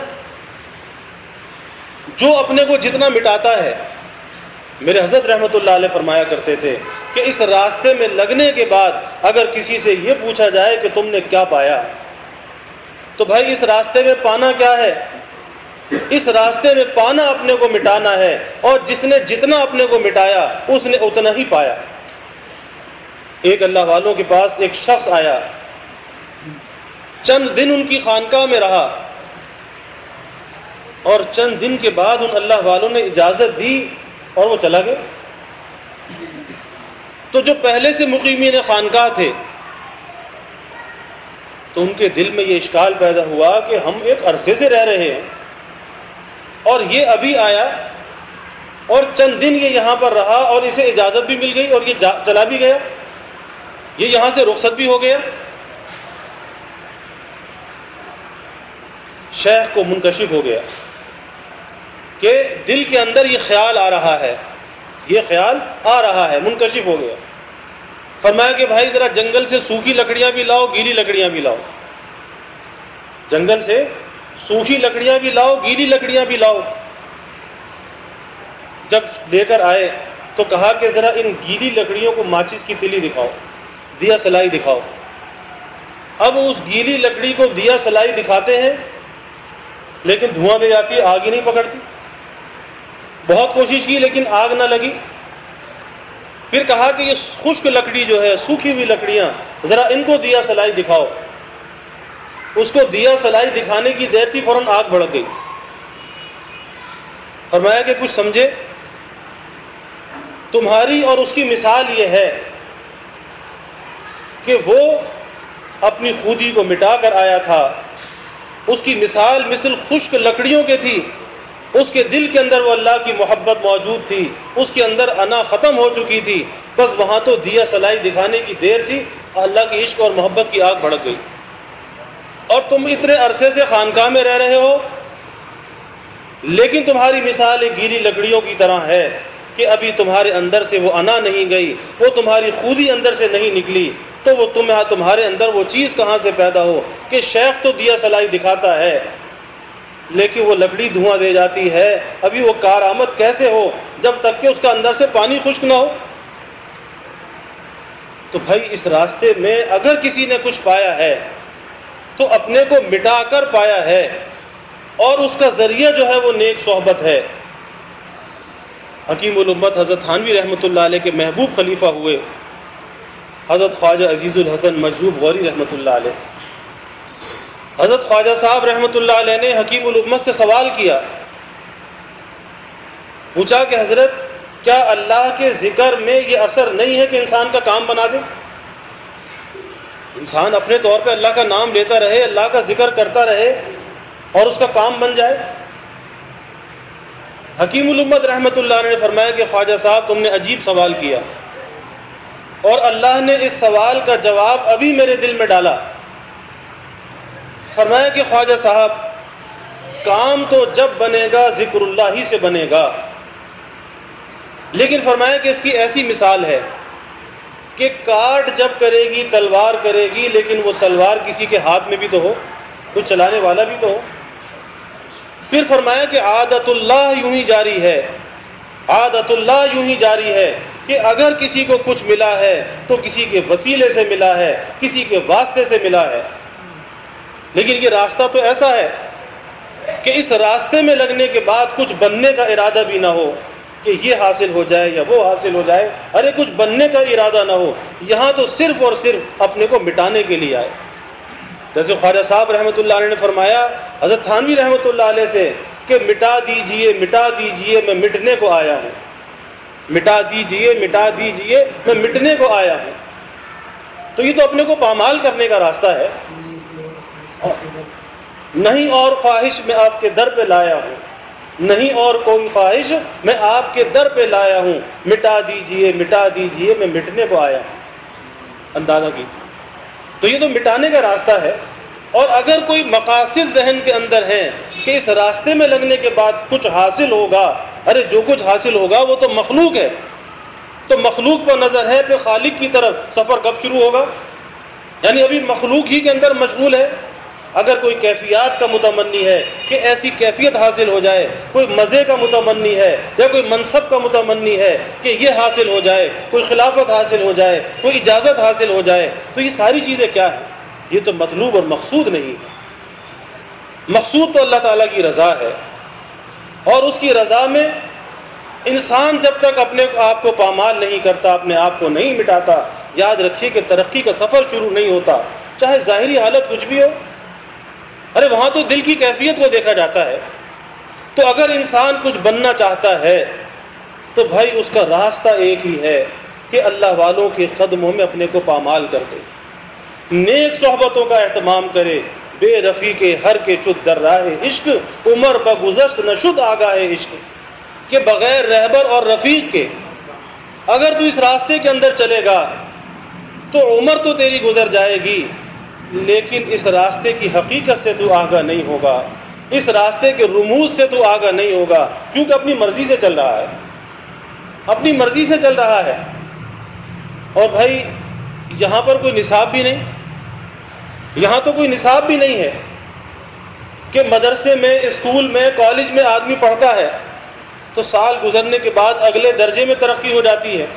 जो अपने को जितना मिटाता है, मेरे हज़रत रहमत फरमाया करते थे कि इस रास्ते में लगने के बाद अगर किसी से ये पूछा जाए कि तुमने क्या पाया तो भाई इस रास्ते में पाना क्या है? इस रास्ते में पाना अपने को मिटाना है, और जिसने जितना अपने को मिटाया, उसने उतना ही पाया। एक अल्लाह वालों के पास एक शख्स आया चंद दिन उनकी खानका में रहा और चंद दिन के बाद उन अल्लाह वालों ने इजाज़त दी और वो चला गया। तो जो पहले से मुकीमी खानका थे तो उनके दिल में ये इश्काल पैदा हुआ कि हम एक अरसे से रह रहे हैं और ये अभी आया और चंद दिन ये यहाँ पर रहा और इसे इजाज़त भी मिल गई और ये चला भी गया। ये यहाँ से रुखसत भी हो गया। शेख को मुनकशिफ हो गया कि दिल के अंदर ये ख्याल आ रहा है। ये ख्याल आ रहा है, मुनकशिफ हो गया। फरमाया कि भाई ज़रा जंगल से सूखी लकड़ियाँ भी लाओ, गीली लकड़ियाँ भी लाओ। जंगल से सूखी लकड़ियाँ भी लाओ, गीली लकड़ियाँ भी लाओ। जब लेकर आए तो कहा कि ज़रा इन गीली लकड़ियों को माचिस की तिली दिखाओ, दिया सलाई दिखाओ। अब उस गीली लकड़ी को दिया सलाई दिखाते हैं लेकिन धुआँ दे जाती आग ही नहीं पकड़ती। बहुत कोशिश की, लेकिन आग ना लगी। फिर कहा कि ये खुश्क लकड़ी जो है, सूखी हुई लकड़ियाँ, ज़रा इनको दिया सलाई दिखाओ। उसको दिया सलाई दिखाने की देर थी, फ़ौरन आग भड़क गई। फरमाया कि कुछ समझे? तुम्हारी और उसकी मिसाल ये है कि वो अपनी खुदी को मिटा कर आया था। उसकी मिसाल मिसल खुश्क लकड़ियों के थी। उसके दिल के अंदर वो अल्लाह की मोहब्बत मौजूद थी। उसके अंदर अना ख़त्म हो चुकी थी। बस वहाँ तो दिया सलाई दिखाने की देर थी। अल्लाह की इश्क और मोहब्बत की आग भड़क गई। और तुम इतने अरसे से खानकाह में रह रहे हो? लेकिन तुम्हारी मिसाल एक गीली लकड़ियों की तरह है कि अभी तुम्हारे अंदर से वो अना नहीं गई, वो तुम्हारी खुदी अंदर से नहीं निकली। तो वो तुम्हें तुम्हारे अंदर वो चीज़ कहाँ से पैदा हो? कि शेख तो दिया सलाई दिखाता है, लेकिन वो लकड़ी धुआँ दे जाती है। अभी वो कार कैसे हो, जब तक कि उसका अंदर से पानी खुश्क ना हो? तो भाई, इस रास्ते में अगर किसी ने कुछ पाया है तो अपने को मिटाकर पाया है, और उसका ज़रिया जो है वो नेक सोहबत है। हकीम उम्मत हज़रत थानवी रहमत के महबूब खलीफा हुए। हज़रत ख्वाजा अजीज़ुल हसन मजहूब गौरी रहमत हज़रत ख्वाजा साहब रहमत ने हकीम उम्मत से सवाल किया, पूछा कि हज़रत, क्या अल्लाह के ज़िक्र में ये असर नहीं है कि इंसान का काम बना दे? इंसान अपने तौर पे अल्लाह का नाम लेता रहे, अल्लाह का ज़िक्र करता रहे और उसका काम बन जाए। हकीम उम्मत रहमत ने फरमाया कि ख्वाजा साहब, तुमने अजीब सवाल किया। और अल्लाह ने इस सवाल का जवाब अभी मेरे दिल में डाला। फरमाया कि ख्वाजा साहब, काम तो जब बनेगा, जिक्रुल्लाह ही से बनेगा। लेकिन फरमाया कि इसकी ऐसी मिसाल है कि काट जब करेगी, तलवार करेगी, लेकिन वो तलवार किसी के हाथ में भी तो हो कुछ चलाने वाला भी तो हो। फिर फरमाया कि आदतुल्लाह यूँ ही जारी है, आदतुल्लाह यूँ ही जारी है। कि अगर किसी को कुछ मिला है तो किसी के वसीले से मिला है, किसी के वास्ते से मिला है। लेकिन ये रास्ता तो ऐसा है कि इस रास्ते में लगने के बाद कुछ बनने का इरादा भी ना हो कि ये हासिल हो जाए या वो हासिल हो जाए। अरे, कुछ बनने का इरादा ना हो। यहाँ तो सिर्फ़ और सिर्फ़ अपने को मिटाने के लिए आए। जैसे ख्वाजा साहब रहमत ने फरमाया, हज़रत थानवी रहमत से कि मिटा दीजिए मिटा दीजिए, मैं मिटने को आया हूँ। मिटा दीजिए मिटा दीजिए, मैं मिटने को आया हूँ। तो ये तो अपने को पामाल करने का रास्ता है। नहीं और ख्वाहिश मैं आपके दर पे लाया हूँ। नहीं और कोई ख्वाहिश मैं आपके दर पे लाया हूँ। मिटा दीजिए मिटा दीजिए, मैं मिटने को आया हूँ। अंदाज़ा की तो ये तो मिटाने का रास्ता है। और अगर कोई मकासद जहन के अंदर है कि इस रास्ते में लगने के बाद कुछ हासिल होगा अरे जो कुछ हासिल होगा वो तो मखलूक है। तो मखलूक पर नज़र है फिर खालिक की तरफ़ सफ़र कब शुरू होगा? यानी अभी मखलूक ही के अंदर मशगूल है। अगर कोई कैफियत का मुतमनी है कि ऐसी कैफियत हासिल हो जाए, कोई मज़े का मुतमनी है या कोई मनसब का मुतमनी है कि ये हासिल हो जाए, कोई खिलाफत हासिल हो जाए, कोई इजाज़त हासिल हो जाए तो ये सारी चीज़ें क्या है? ये तो मतलूब और मकसूद नहीं है। मकसूद तो अल्लाह ताला की रज़ा है। और उसकी रज़ा में इंसान जब तक अपने आप को पामाल नहीं करता, अपने आप को नहीं मिटाता, याद रखिए कि तरक्की का सफ़र शुरू नहीं होता, चाहे ज़ाहरी हालत कुछ भी हो। अरे वहाँ तो दिल की कैफियत को देखा जाता है। तो अगर इंसान कुछ बनना चाहता है तो भाई उसका रास्ता एक ही है कि अल्लाह वालों के कदमों में अपने को पामाल कर दे, नेक सोहबतों का अहतमाम करे बेरफी के हर के चुद दर राह इश्क, उमर बगुजस्त नशुद आगा है इश्क। के बगैर रहबर और रफ़ीक के, अगर तू इस रास्ते के अंदर चलेगा तो उम्र तो तेरी गुजर जाएगी, लेकिन इस रास्ते की हकीकत से तू आगा नहीं होगा। इस रास्ते के रमूज से तू आगा नहीं होगा, क्योंकि अपनी मर्ज़ी से चल रहा है। अपनी मर्ज़ी से चल रहा है। और भाई, यहाँ पर कोई निसाब भी नहीं। यहाँ तो कोई निसाब भी नहीं है कि मदरसे में, स्कूल में, कॉलेज में आदमी पढ़ता है तो साल गुजरने के बाद अगले दर्जे में तरक्की हो जाती है।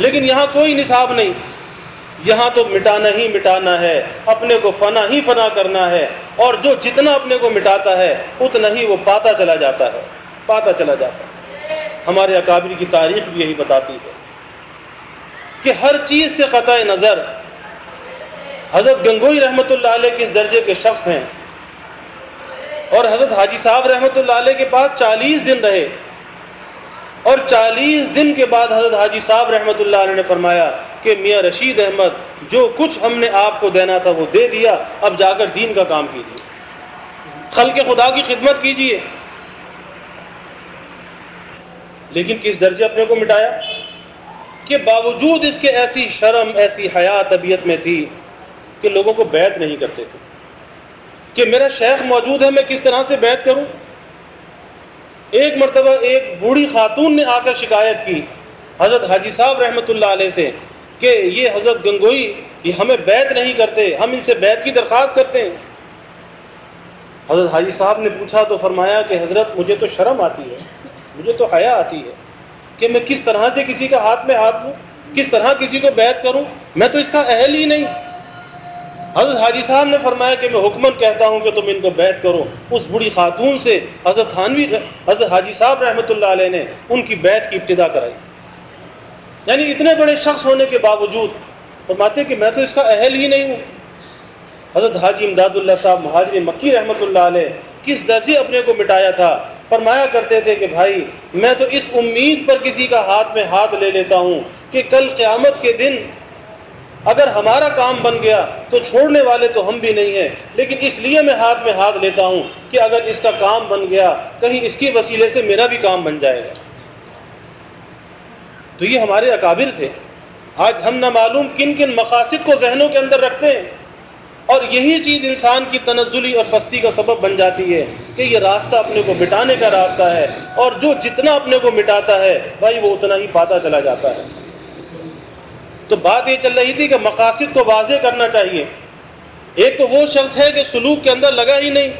लेकिन यहाँ कोई निसाब नहीं। यहाँ तो मिटाना ही मिटाना है, अपने को फना ही फना करना है, और जो जितना अपने को मिटाता है, उतना ही वो पाता चला जाता है, पाता चला जाता है। हमारे अकाबिर की तारीख भी यही बताती है कि हर चीज़ से क़त नज़र हज़रत गंगोई रहमत किस दर्जे के शख्स हैं। और हज़रत हाजी साहब रहमत के पास चालीस दिन रहे। और चालीस दिन के बाद हज़रत हाजी साहब रहमत ने फरमाया कि मियाँ रशीद अहमद, जो कुछ हमने आपको देना था वो दे दिया, अब जाकर दीन का काम कीजिए। खल के खुदा की खिदमत कीजिए। लेकिन किस दर्जे अपने को मिटाया? कि बावजूद इसके ऐसी शर्म, ऐसी हया तबीयत में थी कि लोगों को बैत नहीं करते थे। कि मेरा शेख मौजूद है, मैं किस तरह से बैत करूँ? एक मरतबा एक बूढ़ी खातून ने आकर शिकायत की हज़रत हाजी साहब रहमत से कि ये हज़रत गंगोई, ये हमें बैत नहीं करते, हम इनसे बैत की दरख्वास्त करते हैं। हज़रत हाजी साहब ने पूछा तो फरमाया कि हज़रत, मुझे तो शर्म आती है, मुझे तो हया आती है कि मैं किस तरह से किसी का हाथ में हाथ लूँ किस तरह किसी को बैत करूँ, मैं तो इसका अहल ही नहीं। हज़रत हाजी साहब ने फरमाया कि मैं हुक्मन कहता हूँ कि तुम इनको बैत करो। उस बुढ़ी खातून से हज़रत थानवी हज़रत हाजी साहब रहमत ने उनकी बैत की इब्तदा कराई। यानी इतने बड़े शख्स होने के बावजूद, फरमाते कि मैं तो इसका अहल ही नहीं हूँ। हज़रत हाजी इमदादुल्ला साहब महाजर मक्की रहमत किस दर्जे अपने को मिटाया था? फरमाया करते थे कि भाई, मैं तो इस उम्मीद पर किसी का हाथ में हाथ ले लेता हूँ कि कल क़्यामत के दिन अगर हमारा काम बन गया तो छोड़ने वाले तो हम भी नहीं हैं। लेकिन इसलिए मैं हाथ में हाथ लेता हूँ कि अगर इसका काम बन गया, कहीं इसके वसीले से मेरा भी काम बन जाएगा। तो ये हमारे अकाबिर थे। आज हम ना मालूम किन किन मकासद को जहनों के अंदर रखते हैं। और यही चीज़ इंसान की तनजुली और पस्ती का सबब बन जाती है कि ये रास्ता अपने को मिटाने का रास्ता है। और जो जितना अपने को मिटाता है, भाई वो उतना ही पाता चला जाता है। तो बात ये चल रही थी कि मकासद को वाजे करना चाहिए। एक तो वो शख्स है कि सलूक के अंदर लगा ही नहीं,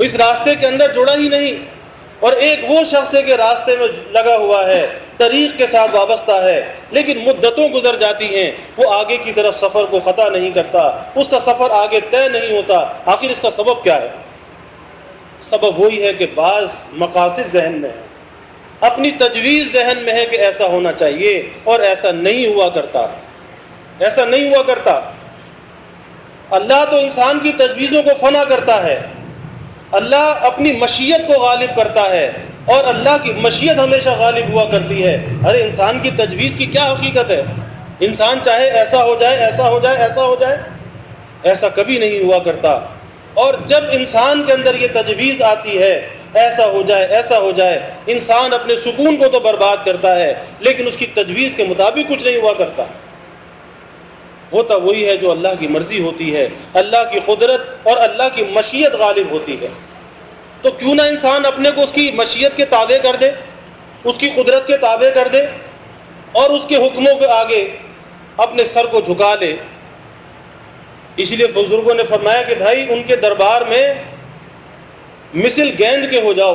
इस रास्ते के अंदर जुड़ा ही नहीं, और एक वो शख्स है कि रास्ते में लगा हुआ है, तरीक के साथ वाबस्ता है, लेकिन मुद्दतों गुजर जाती हैं, वो आगे की तरफ़ सफ़र को ख़ता नहीं करता, उसका सफ़र आगे तय नहीं होता। आखिर इसका सबब क्या है? सबब वही है कि बाज़ मकासद जहन में है। अपनी तजवीज़ जहन में है कि ऐसा होना चाहिए और ऐसा नहीं हुआ करता। ऐसा नहीं हुआ करता। अल्लाह तो इंसान की तजवीज़ों को फना करता है। अल्लाह अपनी मशीयत को गालिब करता है और अल्लाह की मशीयत हमेशा गालिब हुआ करती है। अरे इंसान की तजवीज़ की क्या हकीकत है? इंसान चाहे ऐसा हो जाए, ऐसा हो जाए, ऐसा हो जाए, ऐसा कभी नहीं हुआ करता। और जब इंसान के अंदर ये तजवीज़ आती है ऐसा हो जाए, ऐसा हो जाए। इंसान अपने सुकून को तो बर्बाद करता है, लेकिन उसकी तजवीज़ के मुताबिक कुछ नहीं हुआ करता। होता वही है जो अल्लाह की मर्ज़ी होती है। अल्लाह की कुदरत और अल्लाह की मशीयत गालिब होती है। तो क्यों ना इंसान अपने को उसकी मशीयत के ताबे कर दे, उसकी कुदरत के ताबे कर दे और उसके हुक्मों के आगे अपने सर को झुका ले। इसलिए बुज़ुर्गों ने फरमाया कि भाई, उनके दरबार में मिसिल गेंद के हो जाओ,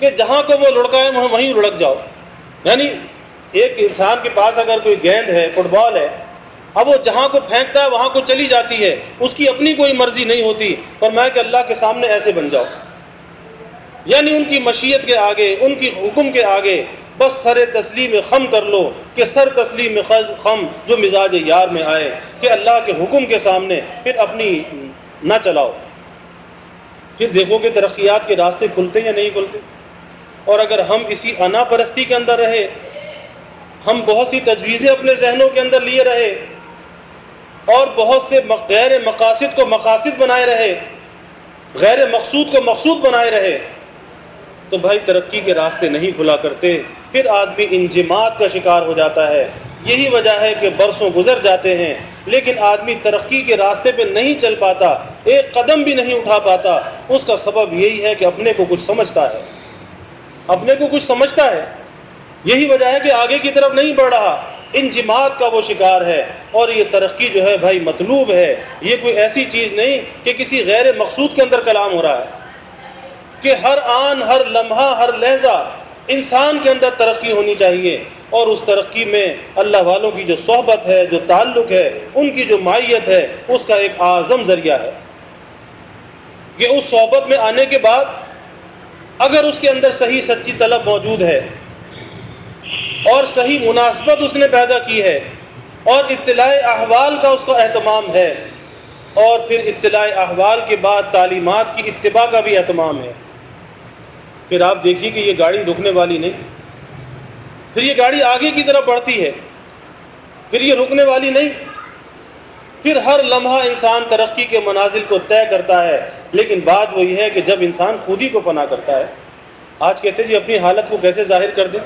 कि जहाँ को वो लुढ़का है, वहाँ वहीं लुढ़क जाओ। यानी एक इंसान के पास अगर कोई गेंद है, फुटबॉल है, अब वो जहाँ को फेंकता है, वहाँ को चली जाती है, उसकी अपनी कोई मर्ज़ी नहीं होती, पर मैं कि अल्लाह के सामने ऐसे बन जाओ। यानी उनकी मशीयत के आगे, उनकी हुक्म के आगे, बस सर तस्लीम खम कर लो, कि सर तस्लीम खम जो मिजाज यार में आए, कि अल्लाह के हुक्म के सामने फिर अपनी ना चलाओ। फिर देखो कि तरक्यात के रास्ते खुलते या नहीं खुलते। और अगर हम इसी अना परस्ती के अंदर रहे, हम बहुत सी तजवीज़ें अपने जहनों के अंदर लिए रहे, और बहुत से गैर मकासद को मकासद बनाए रहे गैर मकसूद को मकसूद बनाए रहे तो भाई तरक्की के रास्ते नहीं खुला करते। फिर आदमी इंजमात का शिकार हो जाता है। यही वजह है कि बरसों गुजर जाते हैं। लेकिन आदमी तरक्की के रास्ते पे नहीं चल पाता, एक कदम भी नहीं उठा पाता, उसका सबब यही है कि अपने को कुछ समझता है। अपने को कुछ समझता है। यही वजह है कि आगे की तरफ़ नहीं बढ़ रहा। इन जिमात का वो शिकार है और ये तरक्की जो है भाई मतलूब है। ये कोई ऐसी चीज़ नहीं कि किसी गैर मकसूद के अंदर कलाम हो रहा है। कि हर आन, हर लम्हा, हर लहजा इंसान के अंदर तरक्की होनी चाहिए। और उस तरक्की में अल्लाह वालों की जो सोहबत है, जो ताल्लुक़ है, उनकी जो माइत है, उसका एक आज़म ज़रिया है। कि उस सोहबत में आने के बाद अगर उसके अंदर सही सच्ची तलब मौजूद है और सही मुनासबत उसने पैदा की है और इतलाए अहवाल का उसका अहतमाम है और फिर इतलाए अहवाल के बाद तालीमत की इतबा का भी अहतमाम है, फिर आप देखिए कि ये गाड़ी रुकने वाली नहीं। फिर ये गाड़ी आगे की तरफ़ बढ़ती है। फिर ये रुकने वाली नहीं। फिर हर लम्हा इंसान तरक्की के मनाजिल को तय करता है, लेकिन बात वही है कि जब इंसान खुद ही को फना करता है, आज कहते जी, अपनी हालत को कैसे ज़ाहिर कर दें?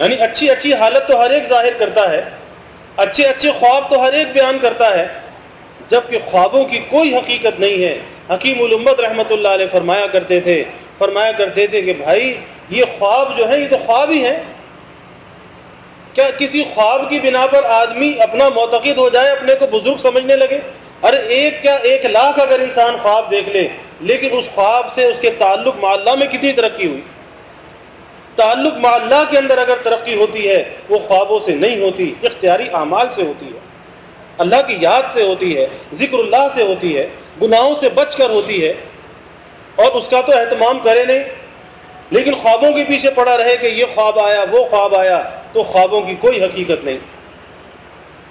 यानी अच्छी अच्छी हालत तो हर एक ज़ाहिर करता है अच्छे अच्छे ख्वाब तो हर एक बयान करता है, जबकि ख्वाबों की कोई हकीकत नहीं है। हकीम उम्मत रहमत फरमाया करते थे, फरमाया करते थे कि भाई, ये ख्वाब जो है, ये तो ख्वाब ही है। क्या किसी ख्वाब की बिना पर आदमी अपना मोतकद हो जाए, अपने को बुज़ुर्ग समझने लगे? अरे एक क्या, एक लाख अगर इंसान ख्वाब देख ले, लेकिन उस ख्वाब से उसके ताल्लुक माल्ला में कितनी तरक्की हुई? ताल्लुक माल्ला के अंदर अगर तरक्की होती है, वो ख्वाबों से नहीं होती, इख्तियारी अमाल से होती है। अल्लाह की याद से होती है ज़िक्र से होती है, गुनाहों से बच कर होती है, और उसका तो अहतमाम करे नहीं। लेकिन ख्वाबों के पीछे पड़ा रहे कि ये ख्वाब आया, वो ख्वाब आया तो ख्वाबों की कोई हकीकत नहीं।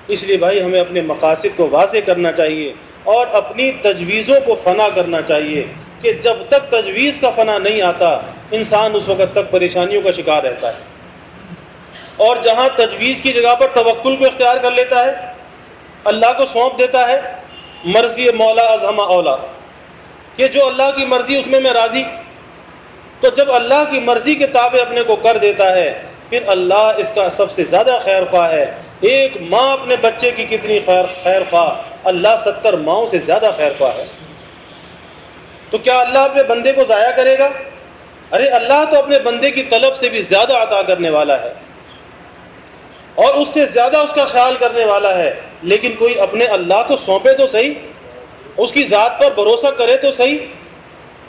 इसलिए भाई, हमें अपने मकासद को वाजे करना चाहिए और अपनी तजवीज़ों को फना करना चाहिए कि जब तक तजवीज़ का फना नहीं आता, इंसान उस वक़्त तक परेशानियों का शिकार रहता है। और जहाँ तजवीज़ की जगह पर तवक्ल को इख्तियार कर लेता है, अल्लाह को सौंप देता है, मर्ज़ी मौला अजहमा औला। कि जो अल्लाह की मर्ज़ी, उसमें मैं राज़ी। तो जब अल्लाह की मर्ज़ी के ताबे अपने को कर देता है फिर अल्लाह इसका सबसे ज़्यादा खैर खा है। एक माँ अपने बच्चे की कितनी खैर खैर खा? अल्लाह सत्तर माओ से ज़्यादा खैर खा है। तो क्या अल्लाह अपने बंदे को ज़ाया करेगा? अरे अल्लाह तो अपने बंदे की तलब से भी ज़्यादा अता करने वाला है। और उससे ज़्यादा उसका ख्याल करने वाला है। लेकिन कोई अपने अल्लाह को सौंपे तो सही, उसकी ज़ात पर भरोसा करे तो सही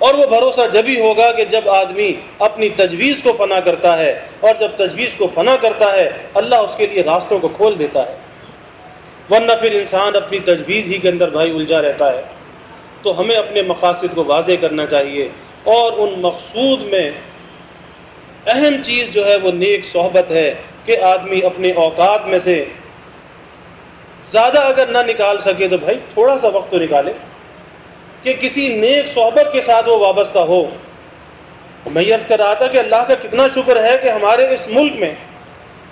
और वो भरोसा जब ही होगा कि जब आदमी अपनी तजवीज़ को फना करता है और जब तजवीज़ को फना करता है, अल्लाह उसके लिए रास्तों को खोल देता है। वरना फिर इंसान अपनी तजवीज़ ही के अंदर भाई उलझा रहता है। तो हमें अपने मकासद को वाजे करना चाहिए और उन मकसूद में अहम चीज़ जो है वो नेक सोहबत है कि आदमी अपने औकात में से ज़्यादा अगर ना निकाल सके तो भाई थोड़ा सा वक्त तो निकाले। कि किसी नेक सोहबत के साथ वो वाबस्ता हो। मैं अर्ज़ कर रहा था कि अल्लाह का कितना शुक्र है कि हमारे इस मुल्क में,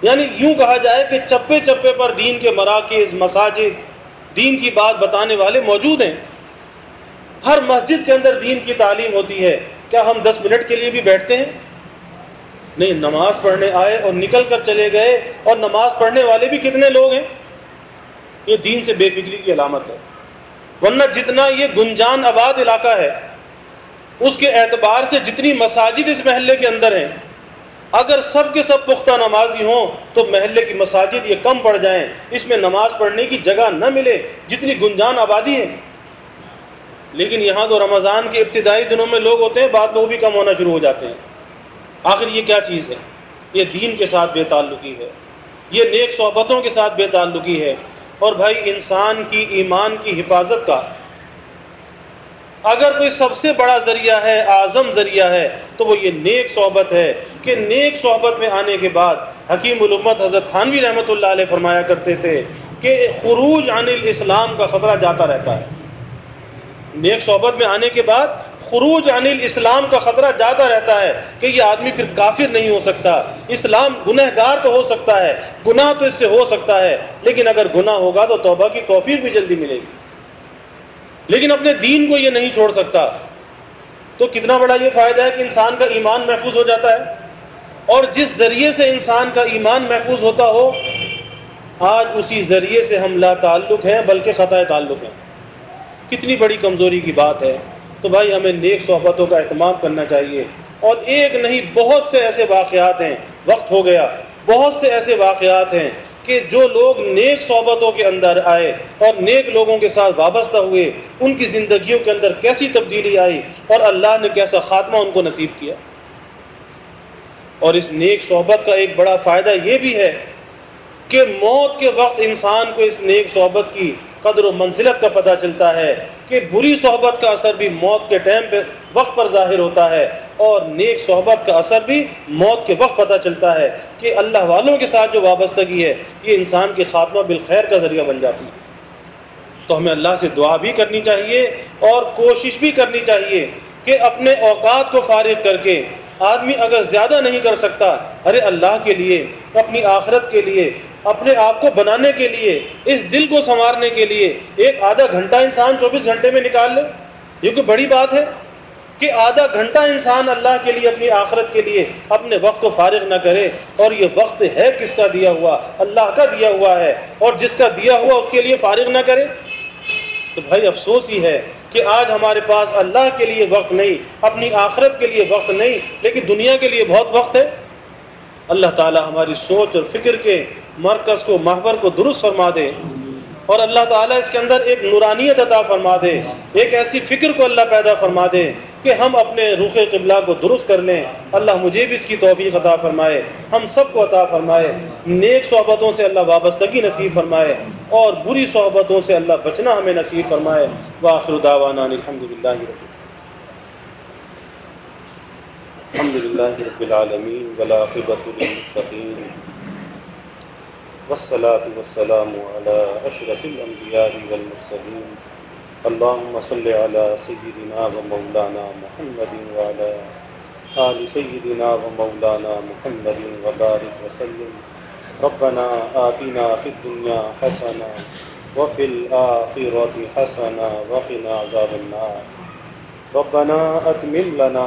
यानी यूँ कहा जाए कि चप्पे चप्पे पर दीन के मराकज़, मसाजिद, दीन की बात बताने वाले मौजूद हैं। हर मस्जिद के अंदर दीन की तालीम होती है। क्या हम दस मिनट के लिए भी बैठते हैं? नहीं, नमाज़ पढ़ने आए और निकल कर चले गए, और नमाज़ पढ़ने वाले भी कितने लोग हैं? ये दीन से बेफिक्री की अलामत है। वरना जितना ये गुंजान आबाद इलाका है, उसके एतबार से जितनी मसाजिद इस महल्ले के अंदर हैं, अगर सब के सब पुख्ता नमाजी हों तो महल्ले की मसाजिद ये कम पड़ जाएँ, इसमें नमाज़ पढ़ने की जगह न मिले, जितनी गुंजान आबादी है। लेकिन यहाँ तो रमज़ान के इब्तदाई दिनों में लोग होते हैं, बाद में वो भी कम होना शुरू हो जाते हैं। आखिर ये क्या चीज़ है? ये दीन के साथ बेताल्लुकी है। ये नेक सोहबतों के साथ बेताल्लुकी है। और भाई इंसान की ईमान की हिफाजत का। अगर कोई सबसे बड़ा ज़रिया है, आज़म ज़रिया है तो वो ये नेक सोहबत है कि नेक सोहबत में आने के बाद हकीम उम्मत हज़रत थानवी रहमत फरमाया करते थे कि खरूज अनिल इस्लाम का ख़तरा जाता रहता है। नेक सोहबत में आने के बाद खरूज अनिल इस्लाम का ख़तरा ज़्यादा रहता है कि ये आदमी फिर काफिर नहीं हो सकता। इस्लाम गुनहगार तो हो सकता है, गुनाह तो इससे हो सकता है, लेकिन अगर गुनाह होगा तो तोबा की तोफीक भी जल्दी मिलेगी। लेकिन अपने दीन को ये नहीं छोड़ सकता। तो कितना बड़ा ये फ़ायदा है कि इंसान का ईमान महफूज हो जाता है? और जिस ज़रिए से इंसान का ईमान महफूज होता हो, आज उसी ज़रिए से हम ला ताल्लुक़ हैं, बल्कि ख़ता ताल्लुक़ हैं। कितनी बड़ी कमज़ोरी की बात है। तो भाई हमें नेक सोहबतों का अहतमाम करना चाहिए। और एक नहीं, बहुत से ऐसे वाक़ात हैं, वक्त हो गया, बहुत से ऐसे वाक़ात हैं कि जो लोग नेक सोबतों के अंदर आए और नेक लोगों के साथ वाबस्ता हुए, उनकी ज़िंदगियों के अंदर कैसी तब्दीली आई और अल्लाह ने कैसा ख़ात्मा उनको नसीब किया। और इस नेक सोहबत का एक बड़ा फ़ायदा ये भी है कि मौत के वक्त इंसान को इस नेक सोहबत की कदर मंजिलत का पता चलता है कि बुरी सोहबत का असर भी मौत के टाइम पे वक्त पर ज़ाहिर होता है और नेक सोहबत का असर भी मौत के वक्त पता चलता है कि अल्लाह वालों के साथ जो वाबस्तगी है, ये इंसान के खात्मा बिलखैर का ज़रिया बन जाती है। तो हमें अल्लाह से दुआ भी करनी चाहिए और कोशिश भी करनी चाहिए कि अपने औकात को फारिग करके आदमी अगर ज़्यादा नहीं कर सकता, अरे अल्लाह के लिए, अपनी आखरत के लिए अपने आप को बनाने के लिए, इस दिल को संवारने के लिए एक आधा घंटा इंसान 24 घंटे में निकाल ले। ये कोई बड़ी बात है कि आधा घंटा इंसान अल्लाह के लिए, अपनी आखरत के लिए अपने वक्त को फारिग ना करे और ये वक्त है किसका दिया हुआ? अल्लाह का दिया हुआ है और जिसका दिया हुआ उसके लिए फारिग ना करे। तो भाई अफसोस ही है कि आज हमारे पास अल्लाह के लिए वक्त नहीं, अपनी आखरत के लिए वक्त नहीं, लेकिन दुनिया के लिए बहुत वक्त है। अल्लाह ताला हमारी सोच और फ़िक्र के मरकज़ को महबर को दुरुस्त फरमा दे और अल्लाह ताला इसके अंदर एक नूरानियत अता फरमा दे, एक ऐसी फ़िक्र को अल्लाह पैदा फरमा दे कि हम अपने रुख कबला को दुरुस्त कर लें। अल्लाह मुझे भी इसकी तोफ़ी अता फरमाए, हम सबको अता फरमाए। नेक सोहबतों से अल्लाह वाबस्तगी नसीब फरमाए और बुरी सोहबतों से अल्लाह बचना हमें नसीब फरमाए। वाखिर दावाना अलहमदिल्ला अलहमदिल्लाबीन वलाक़िबतुलमुत्तक़ीन वस्सलातु वस्सलामु अला अशरफिल अंबिया वल मुरसलीन अल्लाहुम्म सल्लि अला सय्यिदिना व मौलाना मुहम्मदिन व अला आलि सय्यिदिना व मौलाना मुहम्मदिन व बारिक व सल्लिम रब्बना आतिना फिद दुनिया हसना व फिल आखिरति हसना व किना अज़ाबन नार रब्बना अतमिम लना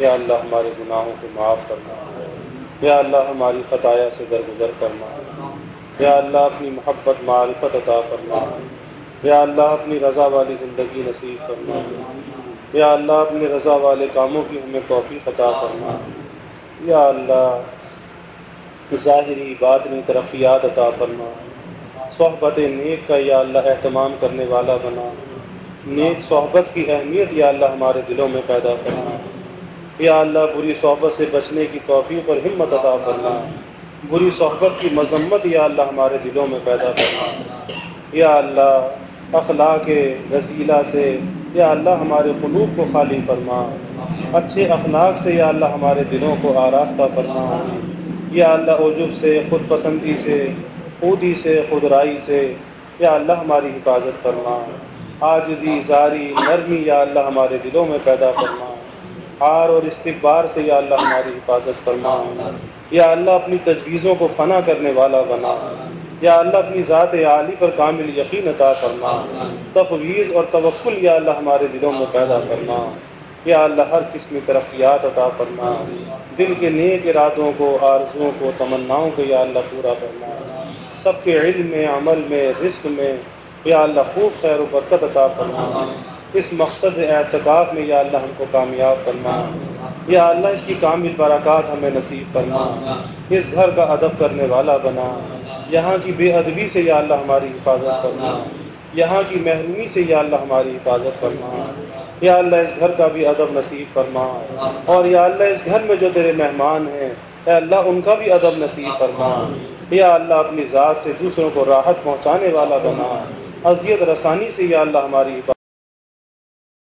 या अल्लाह हमारे गुनाहों को माफ़ करना। या अल्लाह हमारी ख़ताया से दरगुजर करना। या अल्लाह अपनी मोहब्बत, मारफत अता करना। या अल्लाह अपनी रज़ा वाली ज़िंदगी नसीब करना। या अल्लाह अपनी रज़ा वाले कामों की हमें तोफ़ी अता करना। या अल्लाह ज़ाहरी बातनी तरक्यात अता करना। सोहबत नेक का या अल्लाह अहतमाम करने वाला बना। नेक सोहबत की अहमियत या अल्लाह हमारे दिलों में पैदा करना। या अल्लाह, बुरी सोहबत से बचने की तोफ़ी पर हिम्मत अदा करना बुरी सोहबत की मजम्मत या अल्लाह हमारे दिलों में पैदा करना या अल्लाह के रसीला से या अल्लाह हमारे क़लूब को खाली फरमा। अच्छे अखलाक से या अल्लाह हमारे दिलों को आरास्ता फरमा। या अल्लाह उजुब से ख़ुद पसंदी से, खुदी से, खुदराई से या अल्लाह हमारी हिफाजत फरमा। आजजी, जारी, नरमी या अल्लाह हमारे दिलों में पैदा फरमा। हार और इस्तबार से या अल्लाह हमारी हिफाजत फरमा। या अल्लाह अपनी तजवीज़ों को फना करने वाला बना। या अल्लाह अपनी ज़ात आली पर कामिल यकीन अता फरमा। तफवीज़ और तवक्ल या अल्लाह हमारे दिलों में पैदा फरमा। या अल्लाह हर किस्म तरक्यात अता फरमा। दिल के नेक इरादों को, आरजुओं को, तमन्नाओं को या अल्लाह पूरा फरमा। सबके इल्म में, अमल में रिस्क में या अल्लाह खूब खैर बरकत अता फरमा। इस मकसद एतकाफ़ में, या अल्लाह हमको कामयाब करना या अल्लाह, इसकी कामिल बरक़ात हमें नसीब फरमा। इस घर का अदब करने वाला बना। यहाँ की बेअदबी से या अल्लाह हमारी हिफाजत फरमा। यहाँ की महरूमी से या अल्लाह हमारी हिफाजत फरमा। या अल्लाह, इस घर का भी अदब नसीब फरमा। और या अल्लाह, इस घर में जो तेरे मेहमान हैं अल्लाह, उनका भी अदब नसीब फरमा। या अल्लाह, अपनी ज़ात से दूसरों को राहत पहुँचाने वाला बना। अजियत रसानी से या अल्लाह हमारी